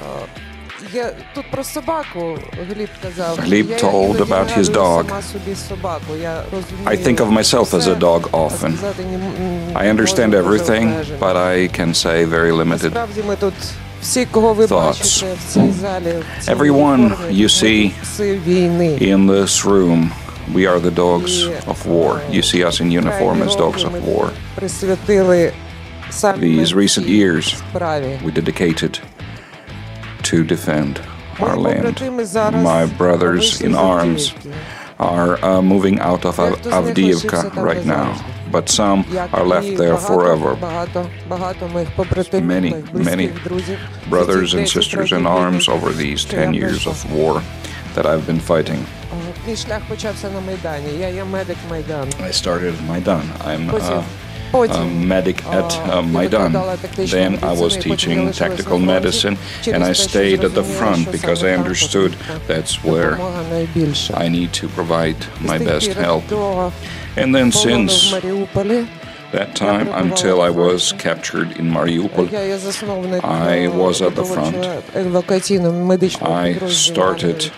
Я тут про собаку Гліб казав. Гліб Я told іноді about his нагадую dog. сама собі собаку. Я розумію I think of myself as a все, dog а often. сказати ні- м, I understand можу дуже everything, обмежено. but I can say very limited. Насправді ми тут всі, кого ви thoughts. бачите в цій залі, в цій Everyone уніформі, you ми see тут пси війни. In this room, we are the dogs of war. You see us in uniform as dogs of war. Присвятили саме These recent years, справі. we dedicated to defend our land. My brothers in arms are uh, moving out of Avdiivka right now, but some are left there forever. Many, many brothers and sisters in arms over these 10 years of war that I've been fighting. I started Maidan. I'm uh, um, a medic at uh, Maidan. Then I was teaching tactical medicine and I stayed at the front because I understood that's where I need to provide my best help. And then since that time until I was captured in Mariupol. I was at the front. I started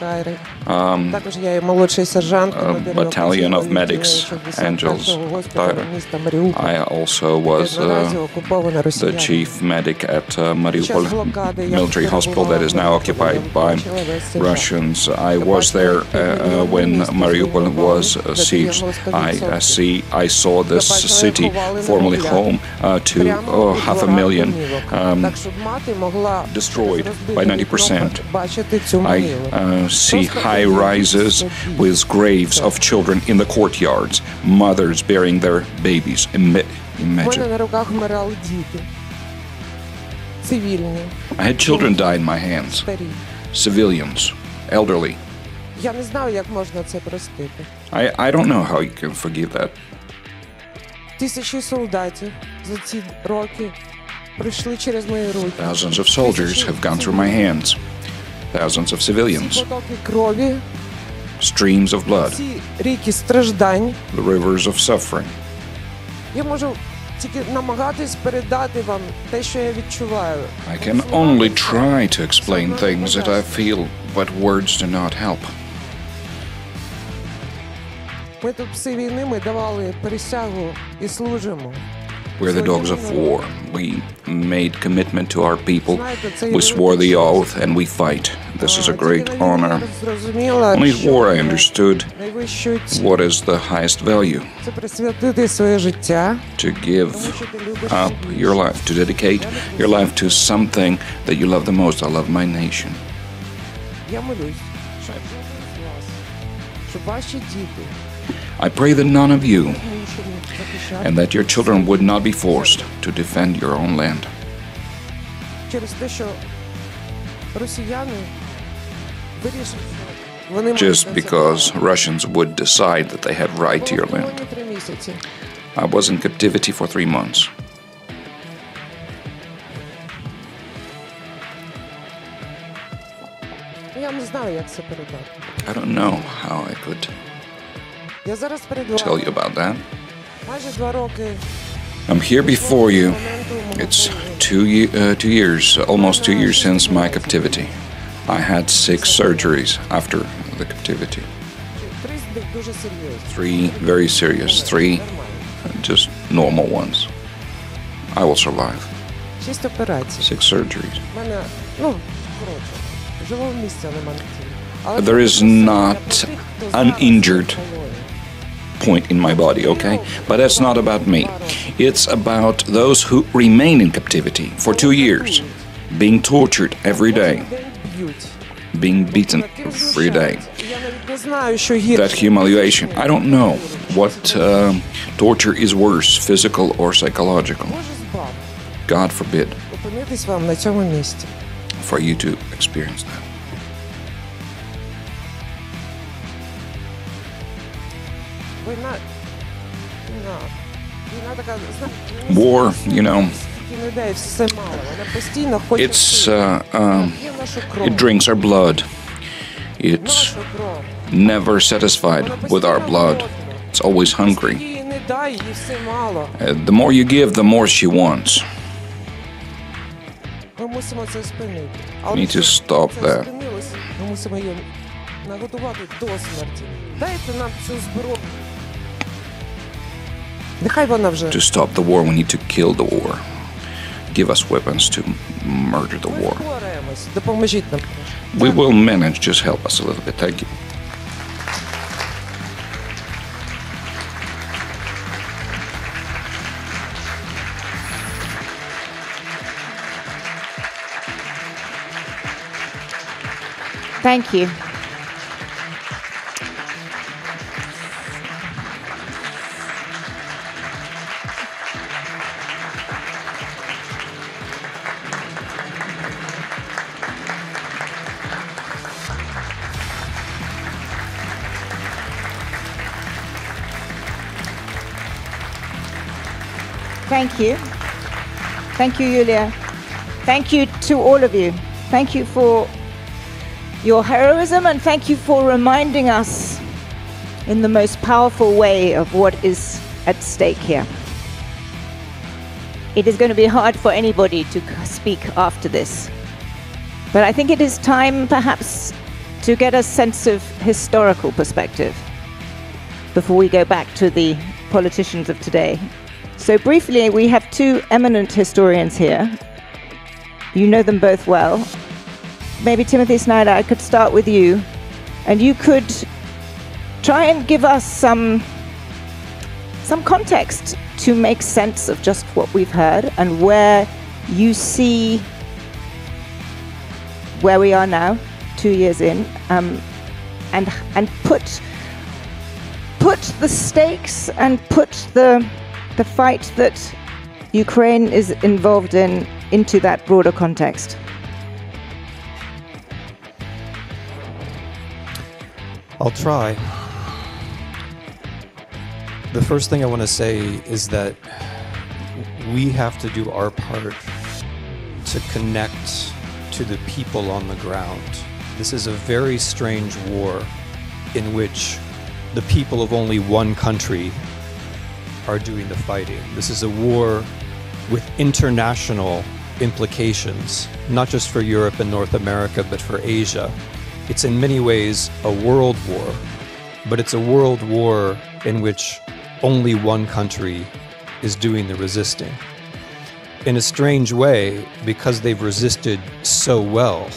um, a battalion of medics, angels. I also was uh, the chief medic at uh, Mariupol military hospital that is now occupied by Russians. I was there uh, uh, when Mariupol was uh, sieged. I see. I saw this city formerly home uh, to oh, half a million um, destroyed by 90%. I uh, see high rises with graves of children in the courtyards, mothers burying their babies. Imagine. I had children die in my hands, civilians, elderly. I, I don't know how you can forgive that. Тисячі солдатів за ці роки пройшли через мої руки. Thousands of soldiers have gone through my hands, thousands of civilians, Потоки крові, streams of blood, ці ріки страждань. the rivers of suffering. Я можу тільки намагатись передати вам те, що я відчуваю. I can only try to explain things that I feel, but words do not help. Ми тут всі війни ми давали присягу і служимо. We're the dogs of war. We made commitment to our people. We swore the oath and we fight. This is a great honor. Зрозуміла, Only at war I understood найвищою what is the highest value це присвятити своє життя. to give up your life, to dedicate your life to something that you love the most. I love my nation. Я молюсь, щоб жоден з вас, щоб ваші діти I pray that none of you and that your children would not be forced to defend your own land. Just because Russians would decide that they had right to your land. I was in captivity for three months. I don't know how I could tell you about that. I'm here before you. It's two, uh, two years, almost two years since my captivity. I had six surgeries after the captivity. Three very serious, three just normal ones. I will survive. Six surgeries. There is not uninjured point in my body, okay? But that's not about me. It's about those who remain in captivity for two years, being tortured every day, being beaten every day. That humiliation. I don't know what uh, torture is worse, physical or psychological. God forbid for you to experience that. war, you know. It's, uh, uh, it drinks our blood. It's never satisfied with our blood. It's always hungry. Uh, the more you give, the more she wants. We need to stop that. Нехай вона вже. To stop the war, we need to kill the war. Give us weapons to murder the war. Впораємось. Допоможіть нам. We will manage, just help us a little bit. Thank you. Thank you. Thank you. Thank you, Yulia. Thank you to all of you. Thank you for your heroism and thank you for reminding us in the most powerful way of what is at stake here. It is going to be hard for anybody to speak after this. But I think it is time, perhaps, to get a sense of historical perspective before we go back to the politicians of today. So, briefly, we have two eminent historians here. You know them both well. Maybe Timothy Snyder, I could start with you, and you could try and give us some some context to make sense of just what we've heard and where you see where we are now, two years in, um, and and put put the stakes and put the the fight that Ukraine is involved in into that broader context. I'll try. The first thing I want to say is that we have to do our part to connect to the people on the ground. This is a very strange war in which the people of only one country are doing the fighting. This is a war with international implications, not just for Europe and North America, but for Asia. It's in many ways a world war, but it's a world war in which only one country is doing the resisting. In a strange way, because they've resisted so well,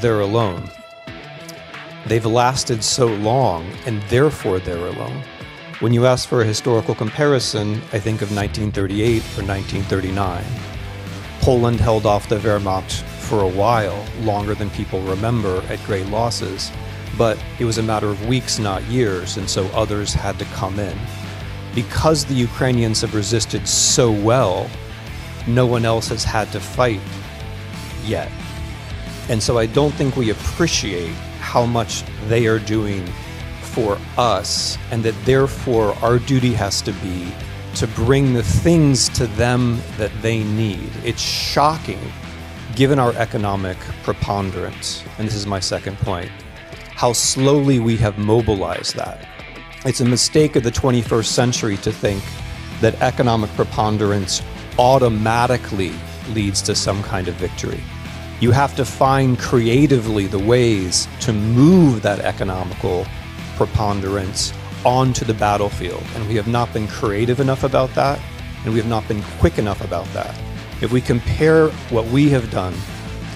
they're alone. They've lasted so long, and therefore they're alone. When you ask for a historical comparison, I think of 1938 or 1939. Poland held off the Wehrmacht for a while, longer than people remember, at great losses. But it was a matter of weeks, not years, and so others had to come in. Because the Ukrainians have resisted so well, no one else has had to fight yet. And so I don't think we appreciate how much they are doing for us, and that therefore our duty has to be to bring the things to them that they need. It's shocking, given our economic preponderance, and this is my second point, how slowly we have mobilized that. It's a mistake of the 21st century to think that economic preponderance automatically leads to some kind of victory. You have to find creatively the ways to move that economical preponderance onto the battlefield. And we have not been creative enough about that, and we have not been quick enough about that. If we compare what we have done,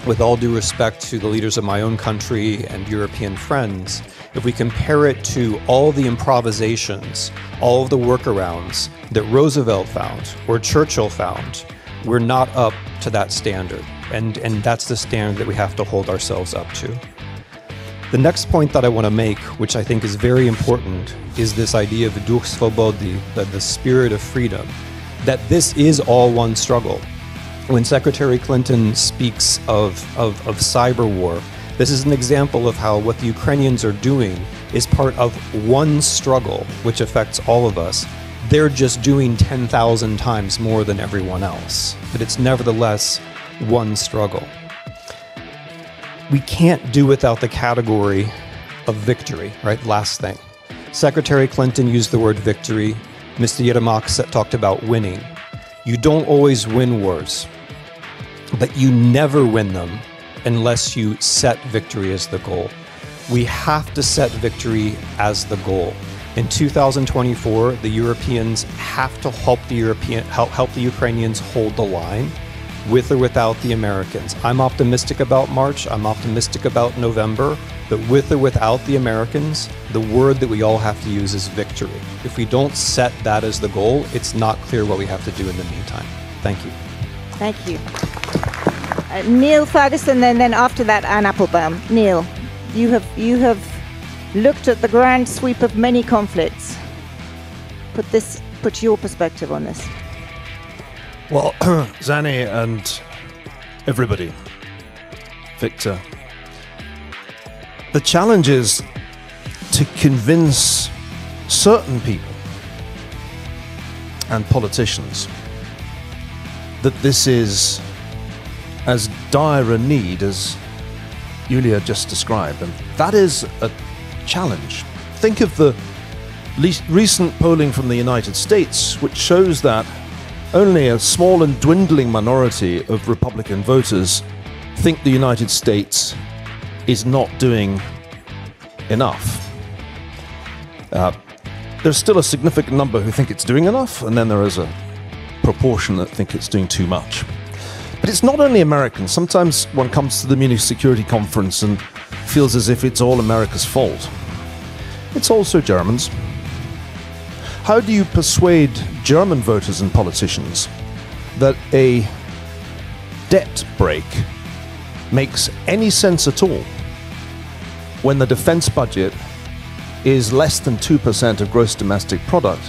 with all due respect to the leaders of my own country and European friends, if we compare it to all the improvisations, all of the workarounds that Roosevelt found or Churchill found, we're not up to that standard. And, and that's the standard that we have to hold ourselves up to. The next point that I want to make, which I think is very important, is this idea of Duch Svobody, the, the spirit of freedom, that this is all one struggle. When Secretary Clinton speaks of, of, of cyber war, this is an example of how what the Ukrainians are doing is part of one struggle, which affects all of us. They're just doing 10,000 times more than everyone else, but it's nevertheless one struggle we can't do without the category of victory, right? Last thing. Secretary Clinton used the word victory. Mr. Yermak talked about winning. You don't always win wars, but you never win them unless you set victory as the goal. We have to set victory as the goal. In 2024, the Europeans have to help the European help, help the Ukrainians hold the line with or without the Americans. I'm optimistic about March, I'm optimistic about November, but with or without the Americans, the word that we all have to use is victory. If we don't set that as the goal, it's not clear what we have to do in the meantime. Thank you. Thank you. Uh, Niall Ferguson, and then after that, Anne Applebaum. Niall, you have you have looked at the grand sweep of many conflicts. Put this, put your perspective on this. Well, Zanny and everybody, Victor, the challenge is to convince certain people and politicians that this is as dire a need as Yulia just described. And that is a challenge. Think of the recent polling from the United States, which shows that only a small and dwindling minority of Republican voters think the United States is not doing enough. Uh, there's still a significant number who think it's doing enough, and then there is a proportion that think it's doing too much. But it's not only Americans. Sometimes one comes to the Munich Security Conference and feels as if it's all America's fault. It's also Germans, how do you persuade German voters and politicians that a debt brake makes any sense at all when the defense budget is less than 2% of gross domestic product,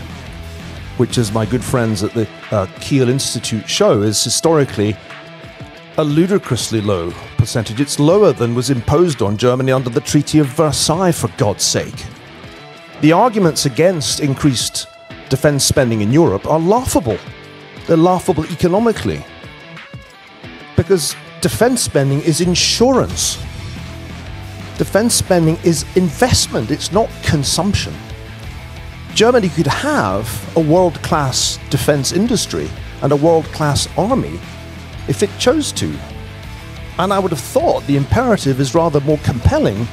which, as my good friends at the uh, Kiel Institute show, is historically a ludicrously low percentage. It's lower than was imposed on Germany under the Treaty of Versailles, for God's sake. The arguments against increased defense spending in Europe are laughable. They're laughable economically. Because defense spending is insurance. Defense spending is investment, it's not consumption. Germany could have a world class defense industry and a world class army if it chose to. And I would have thought the imperative is rather more compelling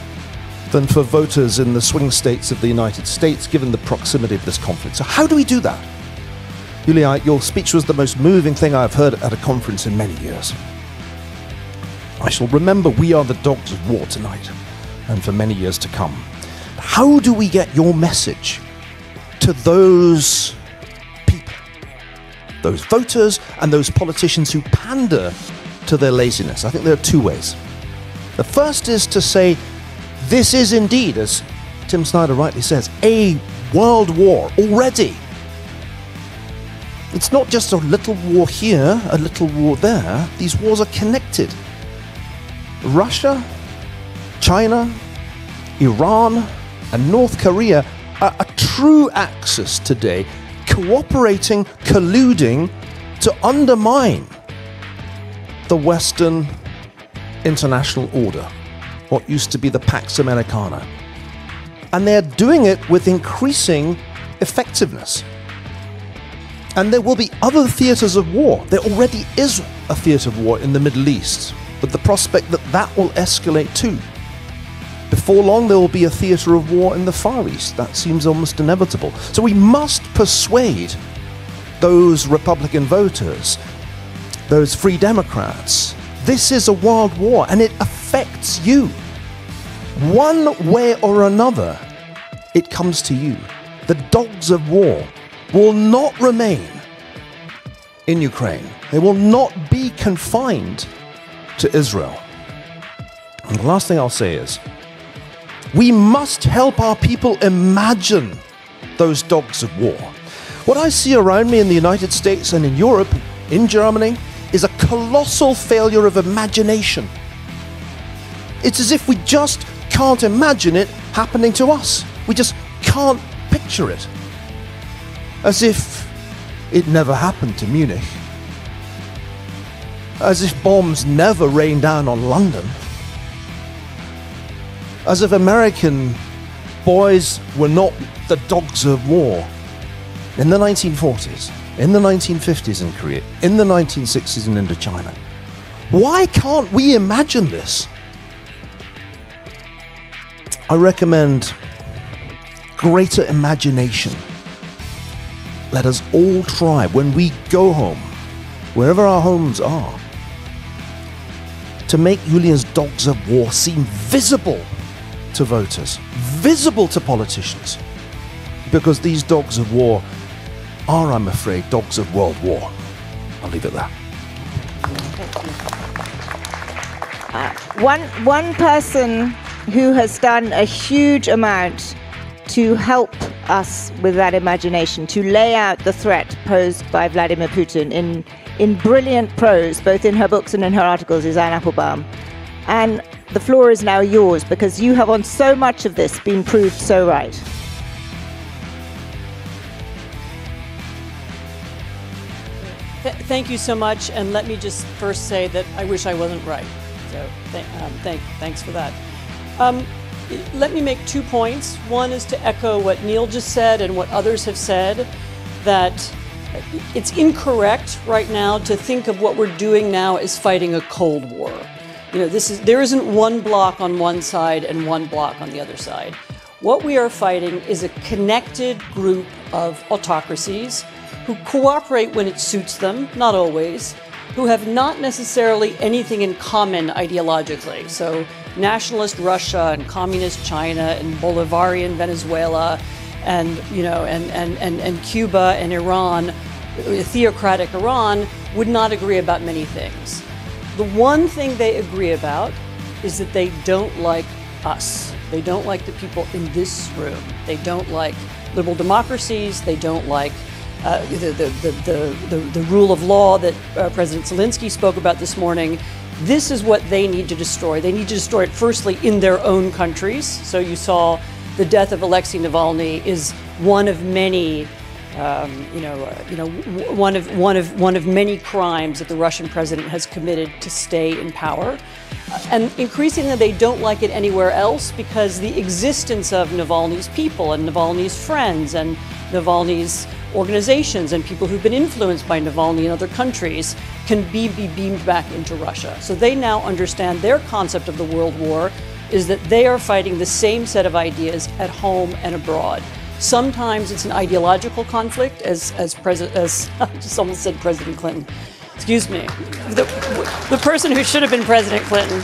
than for voters in the swing states of the United States, given the proximity of this conflict. So, how do we do that? Julia, your speech was the most moving thing I've heard at a conference in many years. I shall remember we are the dogs of war tonight and for many years to come. How do we get your message to those people, those voters, and those politicians who pander to their laziness? I think there are two ways. The first is to say, this is indeed, as Tim Snyder rightly says, a world war already. It's not just a little war here, a little war there. These wars are connected. Russia, China, Iran, and North Korea are a true axis today, cooperating, colluding to undermine the Western international order what used to be the Pax Americana. And they're doing it with increasing effectiveness. And there will be other theatres of war. There already is a theatre of war in the Middle East, with the prospect that that will escalate too. Before long, there will be a theatre of war in the Far East. That seems almost inevitable. So we must persuade those Republican voters, those Free Democrats. This is a world war and it affects you. One way or another, it comes to you. The dogs of war will not remain in Ukraine, they will not be confined to Israel. And the last thing I'll say is we must help our people imagine those dogs of war. What I see around me in the United States and in Europe, in Germany, is a colossal failure of imagination. It's as if we just can't imagine it happening to us. We just can't picture it. As if it never happened to Munich. As if bombs never rained down on London. As if American boys were not the dogs of war. In the 1940s, in the 1950s in Korea, in the 1960s in Indochina. Why can't we imagine this? I recommend greater imagination. Let us all try when we go home, wherever our homes are, to make Julian's dogs of war seem visible to voters, visible to politicians. Because these dogs of war are, I'm afraid, dogs of world war. I'll leave it there. Uh, one, one person who has done a huge amount to help us with that imagination, to lay out the threat posed by Vladimir Putin in, in brilliant prose, both in her books and in her articles, is Anne Applebaum. And the floor is now yours because you have on so much of this been proved so right. Thank you so much, and let me just first say that I wish I wasn't right. So, th- um, thank, thanks for that. Um, let me make two points. One is to echo what Niall just said and what others have said that it's incorrect right now to think of what we're doing now as fighting a Cold War. You know, this is there isn't one block on one side and one block on the other side. What we are fighting is a connected group of autocracies who cooperate when it suits them, not always, who have not necessarily anything in common ideologically. So nationalist Russia and communist China and Bolivarian Venezuela and you know and, and, and, and Cuba and Iran, uh, theocratic Iran, would not agree about many things. The one thing they agree about is that they don't like us. They don't like the people in this room. They don't like liberal democracies. They don't like uh, the, the, the, the, rule of law that uh, President Zelensky spoke about this morning. This is what they need to destroy. They need to destroy it firstly in their own countries. So you saw the death of Alexei Navalny is one of many, um, you know, uh, you know, one of one of one of many crimes that the Russian president has committed to stay in power. And increasingly, they don't like it anywhere else because the existence of Navalny's people and Navalny's friends and Navalny's organizations and people who've been influenced by Navalny in other countries can be, be beamed back into Russia. So they now understand their concept of the World War is that they are fighting the same set of ideas at home and abroad. Sometimes it's an ideological conflict, as as president, as I just almost said President Clinton. Excuse me, the, the person who should have been President Clinton.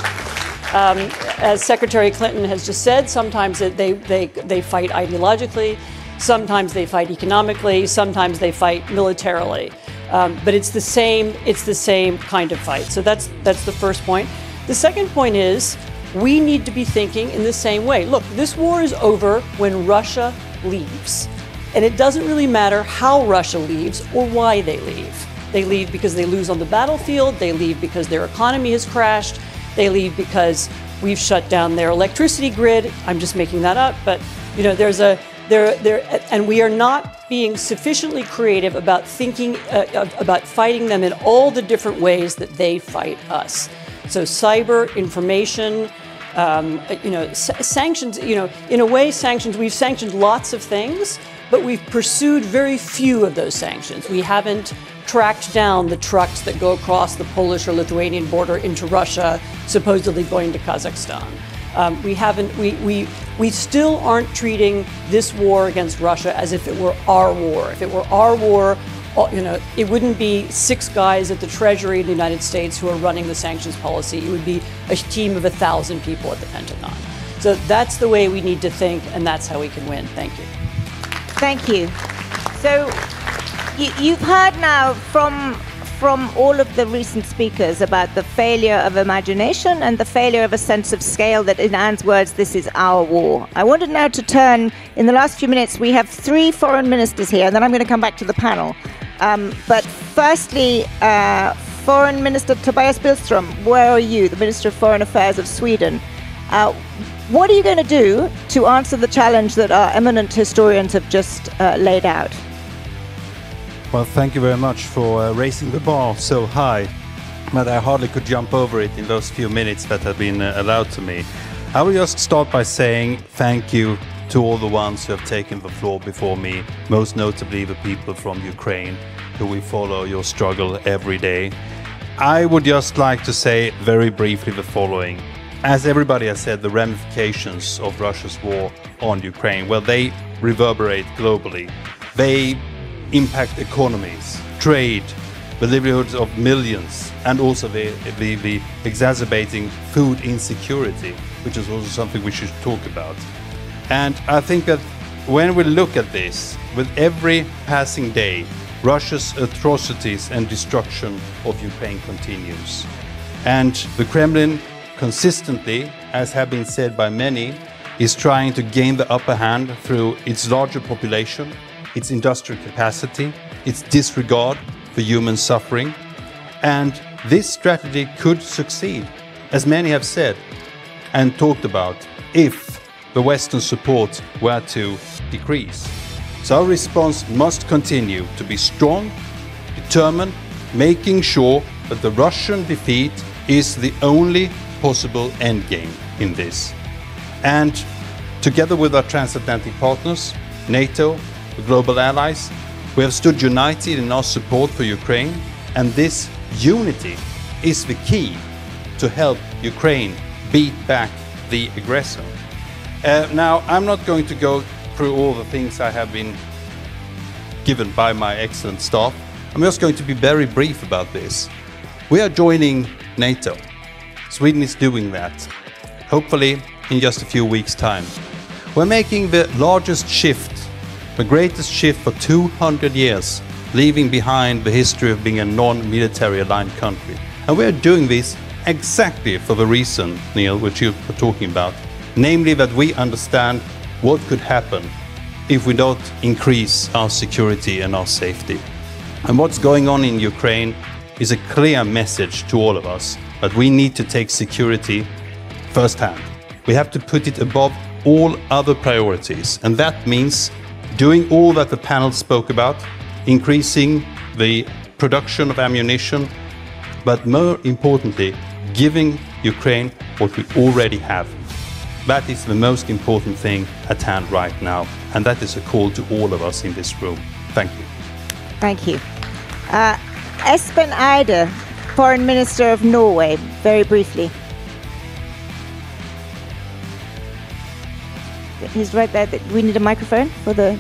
Um, as Secretary Clinton has just said, sometimes they, they, they fight ideologically, Sometimes they fight economically, sometimes they fight militarily. Um, but it's the same, it's the same kind of fight. So that's that's the first point. The second point is we need to be thinking in the same way. Look, this war is over when Russia leaves. And it doesn't really matter how Russia leaves or why they leave. They leave because they lose on the battlefield, they leave because their economy has crashed, they leave because we've shut down their electricity grid. I'm just making that up, but you know, there's a and we are not being sufficiently creative about thinking uh, about fighting them in all the different ways that they fight us. So cyber, information, um, you know, sanctions. You know, in a way, sanctions. We've sanctioned lots of things, but we've pursued very few of those sanctions. We haven't tracked down the trucks that go across the Polish or Lithuanian border into Russia, supposedly going to Kazakhstan. Um, we haven't. We, we we still aren't treating this war against Russia as if it were our war. If it were our war, you know, it wouldn't be six guys at the Treasury of the United States who are running the sanctions policy. It would be a team of a thousand people at the Pentagon. So that's the way we need to think, and that's how we can win. Thank you. Thank you. So you, have heard now from from all of the recent speakers about the failure of imagination and the failure of a sense of scale that, in Anne's words, this is our war. I wanted now to turn, in the last few minutes, we have three foreign ministers here, and then I'm going to come back to the panel. Um, but firstly, uh, Foreign Minister Tobias Billström, where are you, the Minister of Foreign Affairs of Sweden? Uh, what are you going to do to answer the challenge that our eminent historians have just uh, laid out? Well, thank you very much for uh, raising the bar so high, but I hardly could jump over it in those few minutes that have been uh, allowed to me. I will just start by saying thank you to all the ones who have taken the floor before me, most notably the people from Ukraine, who we follow your struggle every day. I would just like to say very briefly the following. As everybody has said, the ramifications of Russia's war on Ukraine, well, they reverberate globally. They impact economies, trade, the livelihoods of millions, and also the, the, the exacerbating food insecurity, which is also something we should talk about. And I think that when we look at this, with every passing day, Russia's atrocities and destruction of Ukraine continues. And the Kremlin consistently, as have been said by many, is trying to gain the upper hand through its larger population, its industrial capacity, its disregard for human suffering. And this strategy could succeed, as many have said and talked about, if the Western support were to decrease. So our response must continue to be strong, determined, making sure that the Russian defeat is the only possible endgame in this. And together with our transatlantic partners, NATO, global allies. We have stood united in our support for Ukraine, and this unity is the key to help Ukraine beat back the aggressor. Uh, now, I'm not going to go through all the things I have been given by my excellent staff. I'm just going to be very brief about this. We are joining NATO. Sweden is doing that, hopefully in just a few weeks' time. We're making the largest shift the greatest shift for 200 years, leaving behind the history of being a non-military aligned country. And we are doing this exactly for the reason, Niall, which you were talking about, namely that we understand what could happen if we don't increase our security and our safety. And what's going on in Ukraine is a clear message to all of us that we need to take security firsthand. We have to put it above all other priorities, and that means doing all that the panel spoke about, increasing the production of ammunition, but more importantly, giving Ukraine what we already have. That is the most important thing at hand right now, and that is a call to all of us in this room. Thank you. Thank you. Uh, Espen Eide, Foreign Minister of Norway, very briefly. He's right there. We need a microphone for the.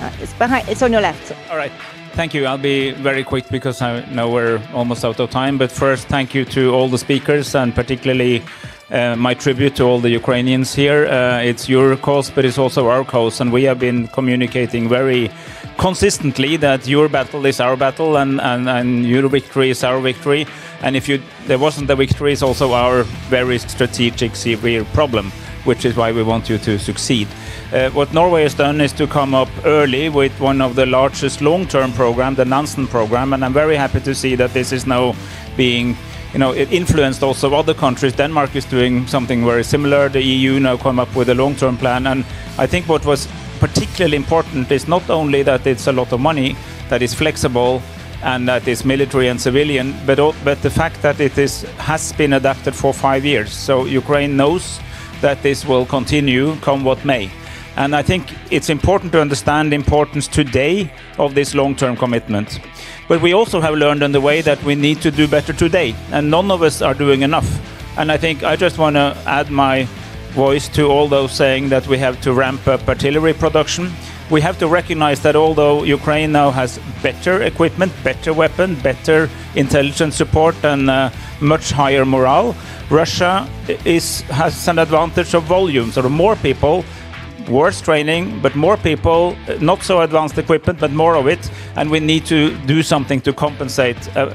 Uh, it's behind. It's on your left. All right. Thank you. I'll be very quick because I know we're almost out of time. But first, thank you to all the speakers and particularly uh, my tribute to all the Ukrainians here. Uh, it's your cause, but it's also our cause, and we have been communicating very consistently that your battle is our battle and, and, and your victory is our victory. And if you, there wasn't a victory, it's also our very strategic, severe problem which is why we want you to succeed. Uh, what Norway has done is to come up early with one of the largest long-term program, the Nansen program, and I'm very happy to see that this is now being you know, it influenced also other countries. Denmark is doing something very similar. The EU now come up with a long-term plan, and I think what was particularly important is not only that it's a lot of money, that is flexible, and that is military and civilian, but but the fact that it is has been adapted for five years. So Ukraine knows that this will continue come what may. And I think it's important to understand the importance today of this long-term commitment. But we also have learned on the way that we need to do better today, and none of us are doing enough. And I think I just want to add my voice to all those saying that we have to ramp up artillery production. We have to recognize that although Ukraine now has better equipment, better weapon, better intelligence support, and uh, much higher morale, Russia is has an advantage of volume. So more people worse training, but more people, uh, not so advanced equipment, but more of it, and we need to do something to compensate uh,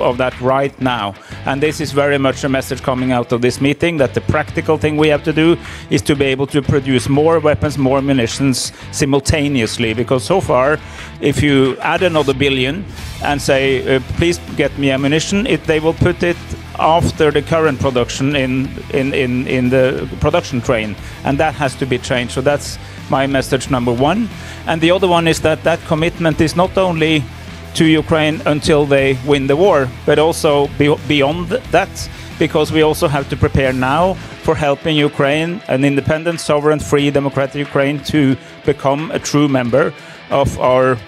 of that right now. And this is very much a message coming out of this meeting that the practical thing we have to do is to be able to produce more weapons, more munitions simultaneously, because so far, if you add another billion and say, uh, please get me ammunition, it, they will put it after the current production in, in, in, in the production train. And that has to be changed. So that's my message number one. And the other one is that that commitment is not only to Ukraine until they win the war, but also be beyond that, because we also have to prepare now for helping Ukraine, an independent, sovereign, free, democratic Ukraine, to become a true member of our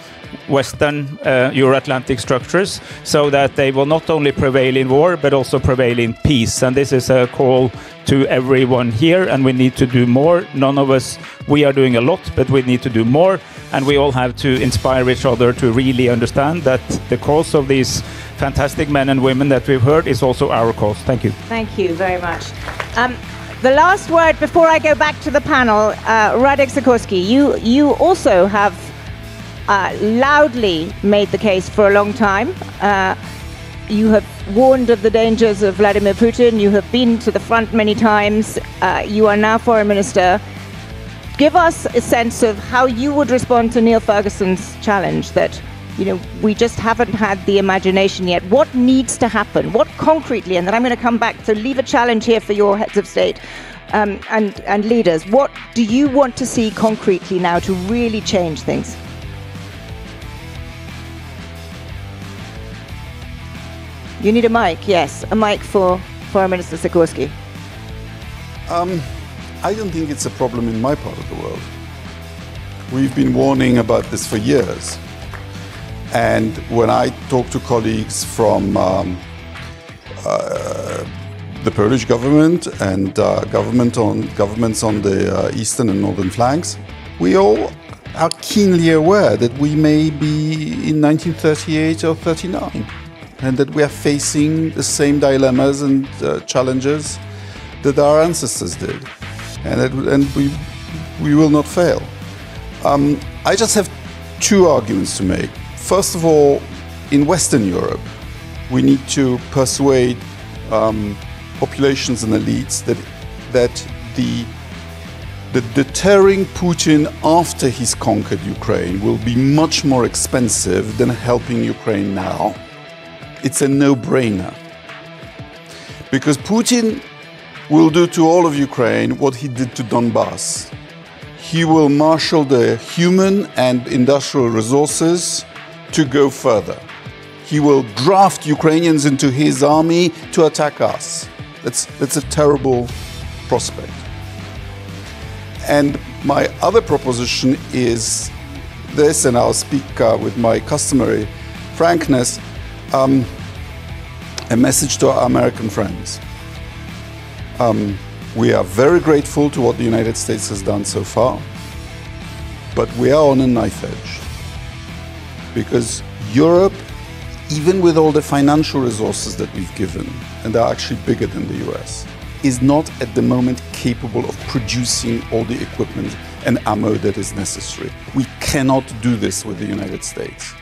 Western uh, Euro-Atlantic structures, so that they will not only prevail in war but also prevail in peace. And this is a call to everyone here, and we need to do more. None of us, we are doing a lot, but we need to do more, and we all have to inspire each other to really understand that the cause of these fantastic men and women that we've heard is also our cause. Thank you. Thank you very much. Um, the last word before I go back to the panel, uh, Radek Sikorski, you, you also have uh, loudly made the case for a long time. Uh, you have warned of the dangers of Vladimir Putin. You have been to the front many times. Uh, you are now foreign minister. Give us a sense of how you would respond to Niall Ferguson's challenge that, you know, we just haven't had the imagination yet. What needs to happen? What concretely, and then I'm going to come back, so leave a challenge here for your heads of state um, and, and leaders. What do you want to see concretely now to really change things? You need a mic, yes, a mic for Foreign Minister Sikorski. Um, I don't think it's a problem in my part of the world. We've been warning about this for years. And when I talk to colleagues from um, uh, the Polish government and uh, government on, governments on the uh, eastern and northern flanks, we all are keenly aware that we may be in 1938 or 39 and that we are facing the same dilemmas and uh, challenges that our ancestors did, and, and we, we will not fail. Um, I just have two arguments to make. First of all, in Western Europe, we need to persuade um, populations and elites that, that the, the deterring Putin after he's conquered Ukraine will be much more expensive than helping Ukraine now it's a no brainer. Because Putin will do to all of Ukraine what he did to Donbass. He will marshal the human and industrial resources to go further. He will draft Ukrainians into his army to attack us. That's, that's a terrible prospect. And my other proposition is this, and I'll speak uh, with my customary frankness um, a message to our American friends. Um, we are very grateful to what the United States has done so far, but we are on a knife edge. Because Europe, even with all the financial resources that we've given, and they're actually bigger than the US, is not at the moment capable of producing all the equipment and ammo that is necessary. We cannot do this with the United States.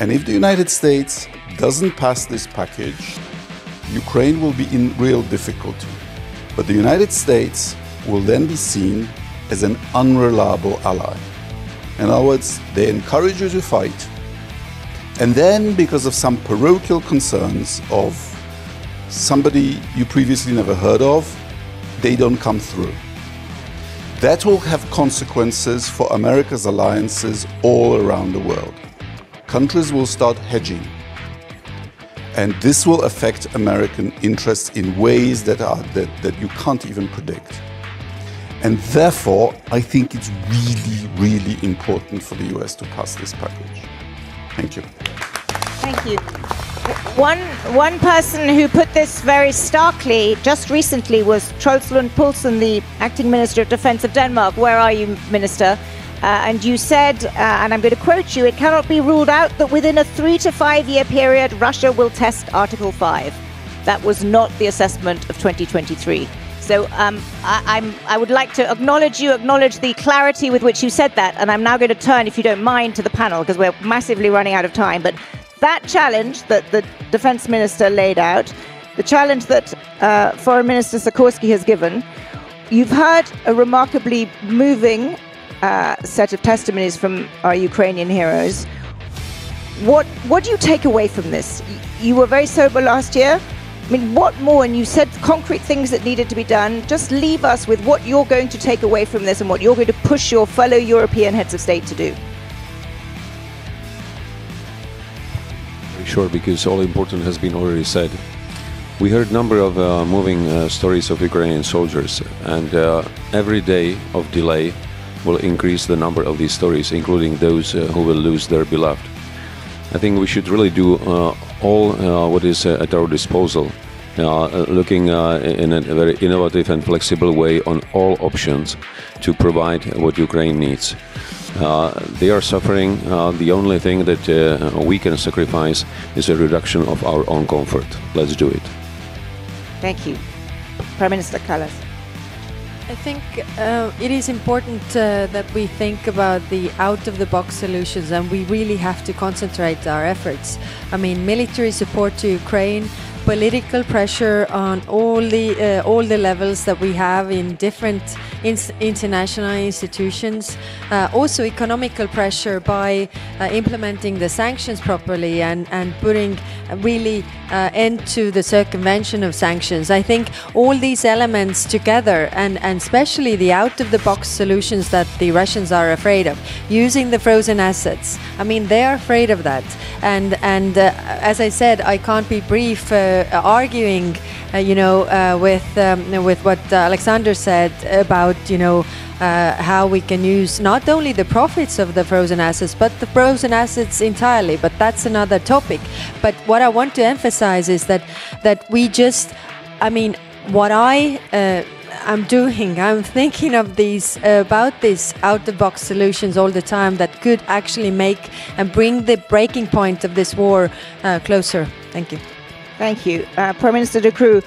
And if the United States doesn't pass this package, Ukraine will be in real difficulty. But the United States will then be seen as an unreliable ally. In other words, they encourage you to fight, and then, because of some parochial concerns of somebody you previously never heard of, they don't come through. That will have consequences for America's alliances all around the world countries will start hedging. And this will affect American interests in ways that, are, that, that you can't even predict. And therefore, I think it's really, really important for the US to pass this package. Thank you. Thank you. One, one person who put this very starkly just recently was Troels Lund Poulsen, the acting Minister of Defence of Denmark. Where are you, Minister? Uh, and you said, uh, and I'm going to quote you, it cannot be ruled out that within a three to five year period, Russia will test Article 5. That was not the assessment of 2023. So um, I, I would like to acknowledge you, acknowledge the clarity with which you said that, and I'm now going to turn, if you don't mind, to the panel because we're massively running out of time. But that challenge that the defence minister laid out, the challenge that uh, Foreign Minister Sikorski has given, you've heard a remarkably moving uh, set of testimonies from our Ukrainian heroes. What what do you take away from this? You were very sober last year. I mean, what more? And you said concrete things that needed to be done. Just leave us with what you're going to take away from this and what you're going to push your fellow European heads of state to do. Very short, because all important has been already said. We heard a number of uh, moving uh, stories of Ukrainian soldiers, and uh, every day of delay will increase the number of these stories, including those uh, who will lose their beloved. I think we should really do uh, all uh, what is uh, at our disposal, uh, looking uh, in a very innovative and flexible way on all options to provide what Ukraine needs. they are suffering. the only thing that we can sacrifice is a reduction of our own comfort. Let's do it. Thank you. Prime Minister Kallas. I think uh, it is important uh, that we think about the out of the box solutions and we really have to concentrate our efforts. I mean, military support to Ukraine political pressure on all the uh, all the levels that we have in different international institutions. Uh, also, economical pressure by uh, implementing the sanctions properly and and putting really uh, end to the circumvention of sanctions. I think all these elements together, and and especially the out of the box solutions that the Russians are afraid of, using the frozen assets. I mean, they are afraid of that. And and uh, as I said, I can't be brief uh, arguing, uh, you know, uh, with um, with what Alexander said about, you know. Uh, how we can use not only the profits of the frozen assets, but the frozen assets entirely. But that's another topic. But what I want to emphasize is that that we just, I mean, what I. Uh, I'm doing. I'm thinking of these uh, about these out-the-box solutions all the time that could actually make and bring the breaking point of this war uh, closer. Thank you. Thank you. Uh, Prime Minister De Croo,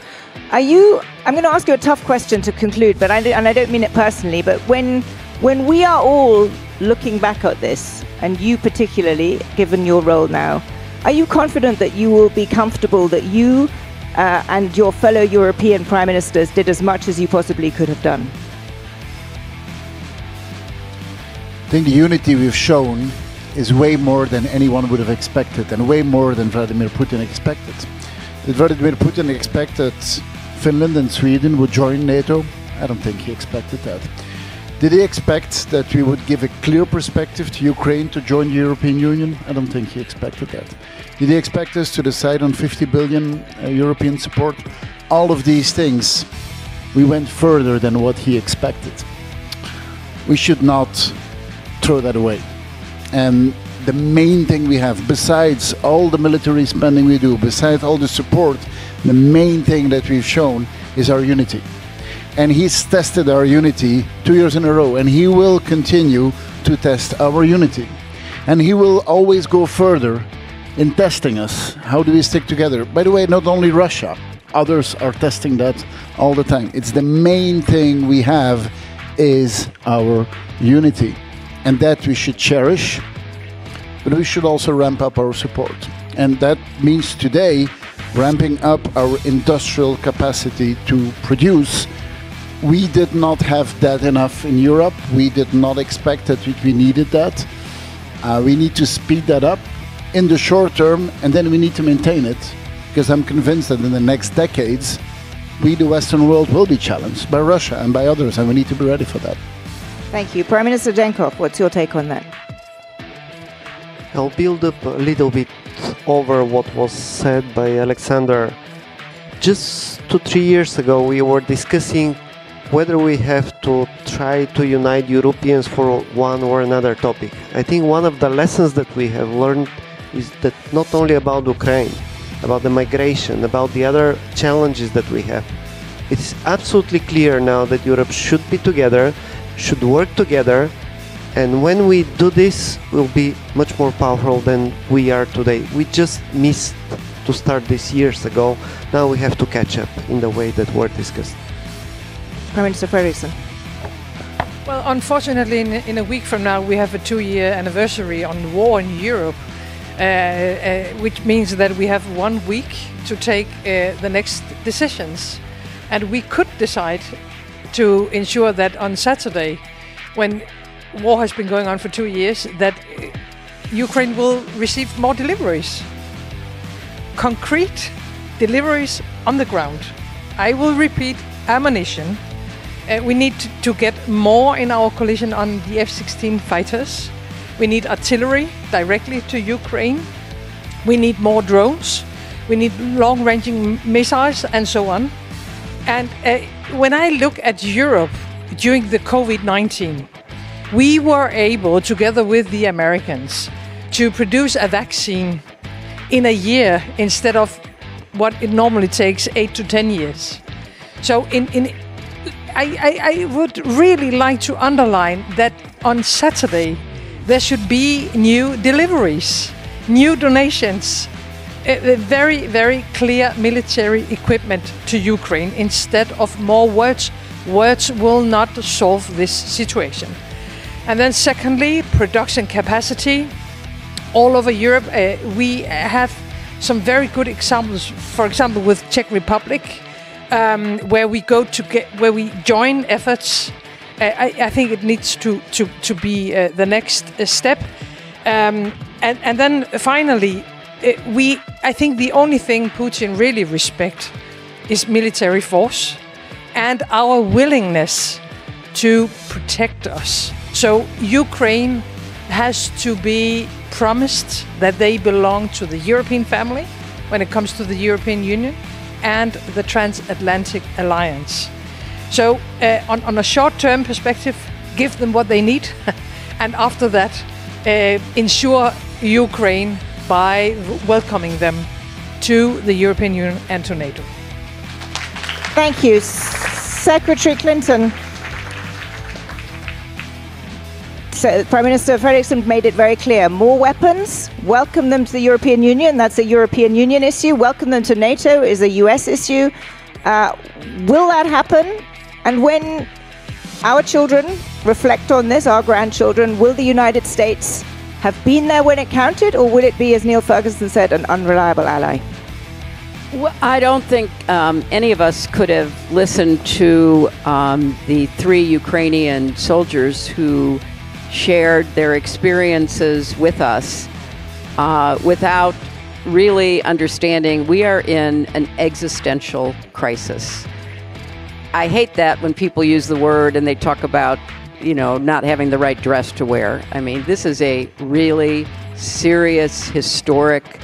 are you, I'm going to ask you a tough question to conclude, but I, and I don't mean it personally, but when, when we are all looking back at this, and you particularly, given your role now, are you confident that you will be comfortable that you uh, and your fellow European prime ministers did as much as you possibly could have done? I think the unity we've shown is way more than anyone would have expected and way more than Vladimir Putin expected. Did Vladimir Putin expect that Finland and Sweden would join NATO? I don't think he expected that. Did he expect that we would give a clear perspective to Ukraine to join the European Union? I don't think he expected that. Did he expect us to decide on 50 billion uh, European support? All of these things, we went further than what he expected. We should not throw that away. And the main thing we have, besides all the military spending we do, besides all the support, the main thing that we've shown is our unity. And he's tested our unity two years in a row, and he will continue to test our unity. And he will always go further in testing us. How do we stick together? By the way, not only Russia, others are testing that all the time. It's the main thing we have is our unity. And that we should cherish but we should also ramp up our support. And that means today ramping up our industrial capacity to produce. We did not have that enough in Europe. We did not expect that we needed that. Uh, we need to speed that up in the short term, and then we need to maintain it because I'm convinced that in the next decades, we, the Western world, will be challenged by Russia and by others, and we need to be ready for that. Thank you. Prime Minister Denkov, what's your take on that? I'll build up a little bit over what was said by Alexander. Just two, three years ago, we were discussing whether we have to try to unite Europeans for one or another topic. I think one of the lessons that we have learned is that not only about Ukraine, about the migration, about the other challenges that we have. It is absolutely clear now that Europe should be together, should work together, and when we do this, we'll be much more powerful than we are today. We just missed to start this years ago. Now we have to catch up in the way that were discussed. Prime Minister Frederiksen. Well, unfortunately, in, in a week from now, we have a two year anniversary on war in Europe, uh, uh, which means that we have one week to take uh, the next decisions. And we could decide to ensure that on Saturday, when war has been going on for two years, that uh, Ukraine will receive more deliveries. Concrete deliveries on the ground. I will repeat ammunition. Uh, we need to, to get more in our coalition on the F 16 fighters. We need artillery directly to Ukraine. We need more drones. We need long ranging missiles and so on. And uh, when I look at Europe during the COVID 19, we were able, together with the Americans, to produce a vaccine in a year instead of what it normally takes eight to ten years. So, in, in I, I, I would really like to underline that on Saturday there should be new deliveries, new donations, a, a very, very clear military equipment to Ukraine instead of more words. Words will not solve this situation. And then, secondly, production capacity. All over Europe, uh, we have some very good examples. For example, with Czech Republic, um, where we go to get, where we join efforts. Uh, I, I, think it needs to to to be uh, the next uh, step. Um, and and then finally, uh, we. I think the only thing Putin really respects is military force and our willingness to protect us. So Ukraine has to be promised that they belong to the European family when it comes to the European Union and the transatlantic alliance. So, uh, on, on, a short term perspective, give them what they need, and after that, uh, ensure Ukraine by welcoming them to the European Union and to NATO. Thank you. Secretary Clinton. So Prime Minister Frederiksen made it very clear more weapons, welcome them to the European Union. That's a European Union issue. Welcome them to NATO is a US issue. Uh, will that happen? And when our children reflect on this, our grandchildren, will the United States have been there when it counted, or will it be, as Niall Ferguson said, an unreliable ally? Well, I don't think um, any of us could have listened to um, the three Ukrainian soldiers who shared their experiences with us uh, without really understanding we are in an existential crisis. I hate that when people use the word and they talk about, you know, not having the right dress to wear. I mean, this is a really serious, historic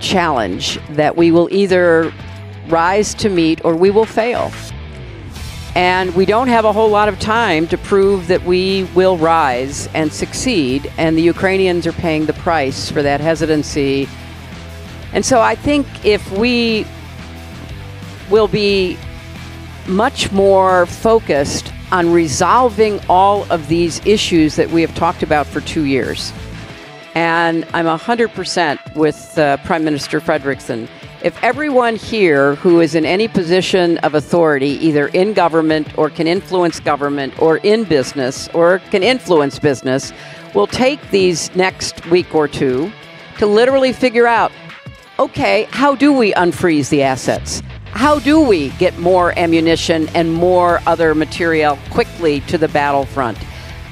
challenge that we will either rise to meet or we will fail. And we don't have a whole lot of time to prove that we will rise and succeed. And the Ukrainians are paying the price for that hesitancy. And so I think if we will be much more focused on resolving all of these issues that we have talked about for two years. And I'm 100% with uh, Prime Minister Frederiksen if everyone here who is in any position of authority, either in government or can influence government or in business or can influence business, will take these next week or two to literally figure out okay, how do we unfreeze the assets? How do we get more ammunition and more other material quickly to the battlefront?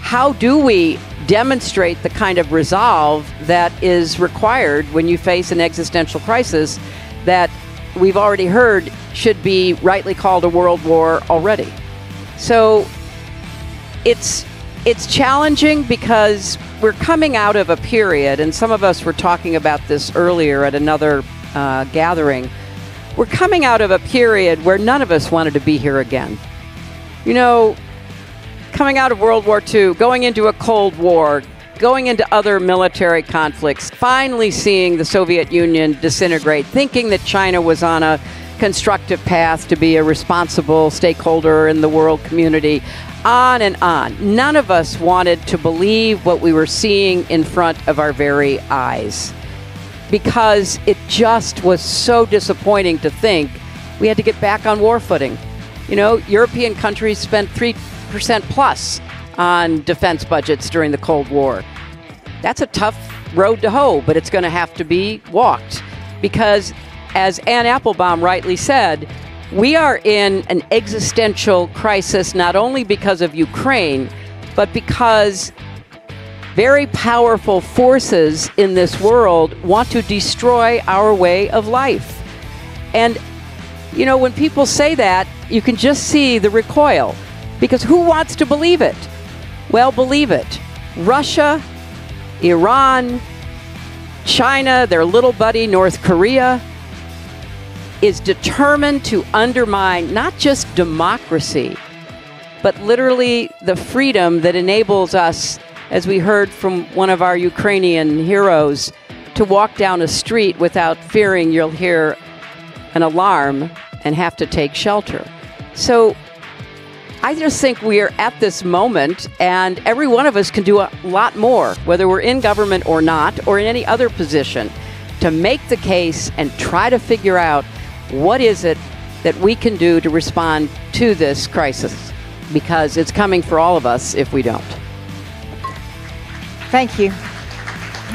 How do we demonstrate the kind of resolve that is required when you face an existential crisis that we've already heard should be rightly called a world war already. So it's it's challenging because we're coming out of a period, and some of us were talking about this earlier at another uh, gathering. We're coming out of a period where none of us wanted to be here again. You know, coming out of World War II, going into a Cold War, going into other military conflicts, finally seeing the Soviet Union disintegrate, thinking that China was on a constructive path to be a responsible stakeholder in the world community, on and on. None of us wanted to believe what we were seeing in front of our very eyes because it just was so disappointing to think we had to get back on war footing. You know, European countries spent 3% plus on defense budgets during the Cold War. That's a tough road to hoe, but it's going to have to be walked because, as Anne Applebaum rightly said, we are in an existential crisis not only because of Ukraine, but because very powerful forces in this world want to destroy our way of life. And, you know, when people say that, you can just see the recoil. Because who wants to believe it? Well, believe it. Russia, Iran, China, their little buddy North Korea, is determined to undermine not just democracy, but literally the freedom that enables us as we heard from one of our Ukrainian heroes, to walk down a street without fearing you'll hear an alarm and have to take shelter. So I just think we are at this moment, and every one of us can do a lot more, whether we're in government or not, or in any other position, to make the case and try to figure out what is it that we can do to respond to this crisis, because it's coming for all of us if we don't. Thank you.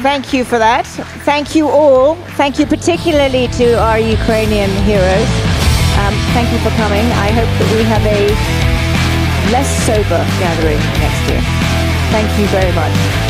Thank you for that. Thank you all. Thank you particularly to our Ukrainian heroes. Um, thank you for coming. I hope that we have a less sober gathering next year. Thank you very much.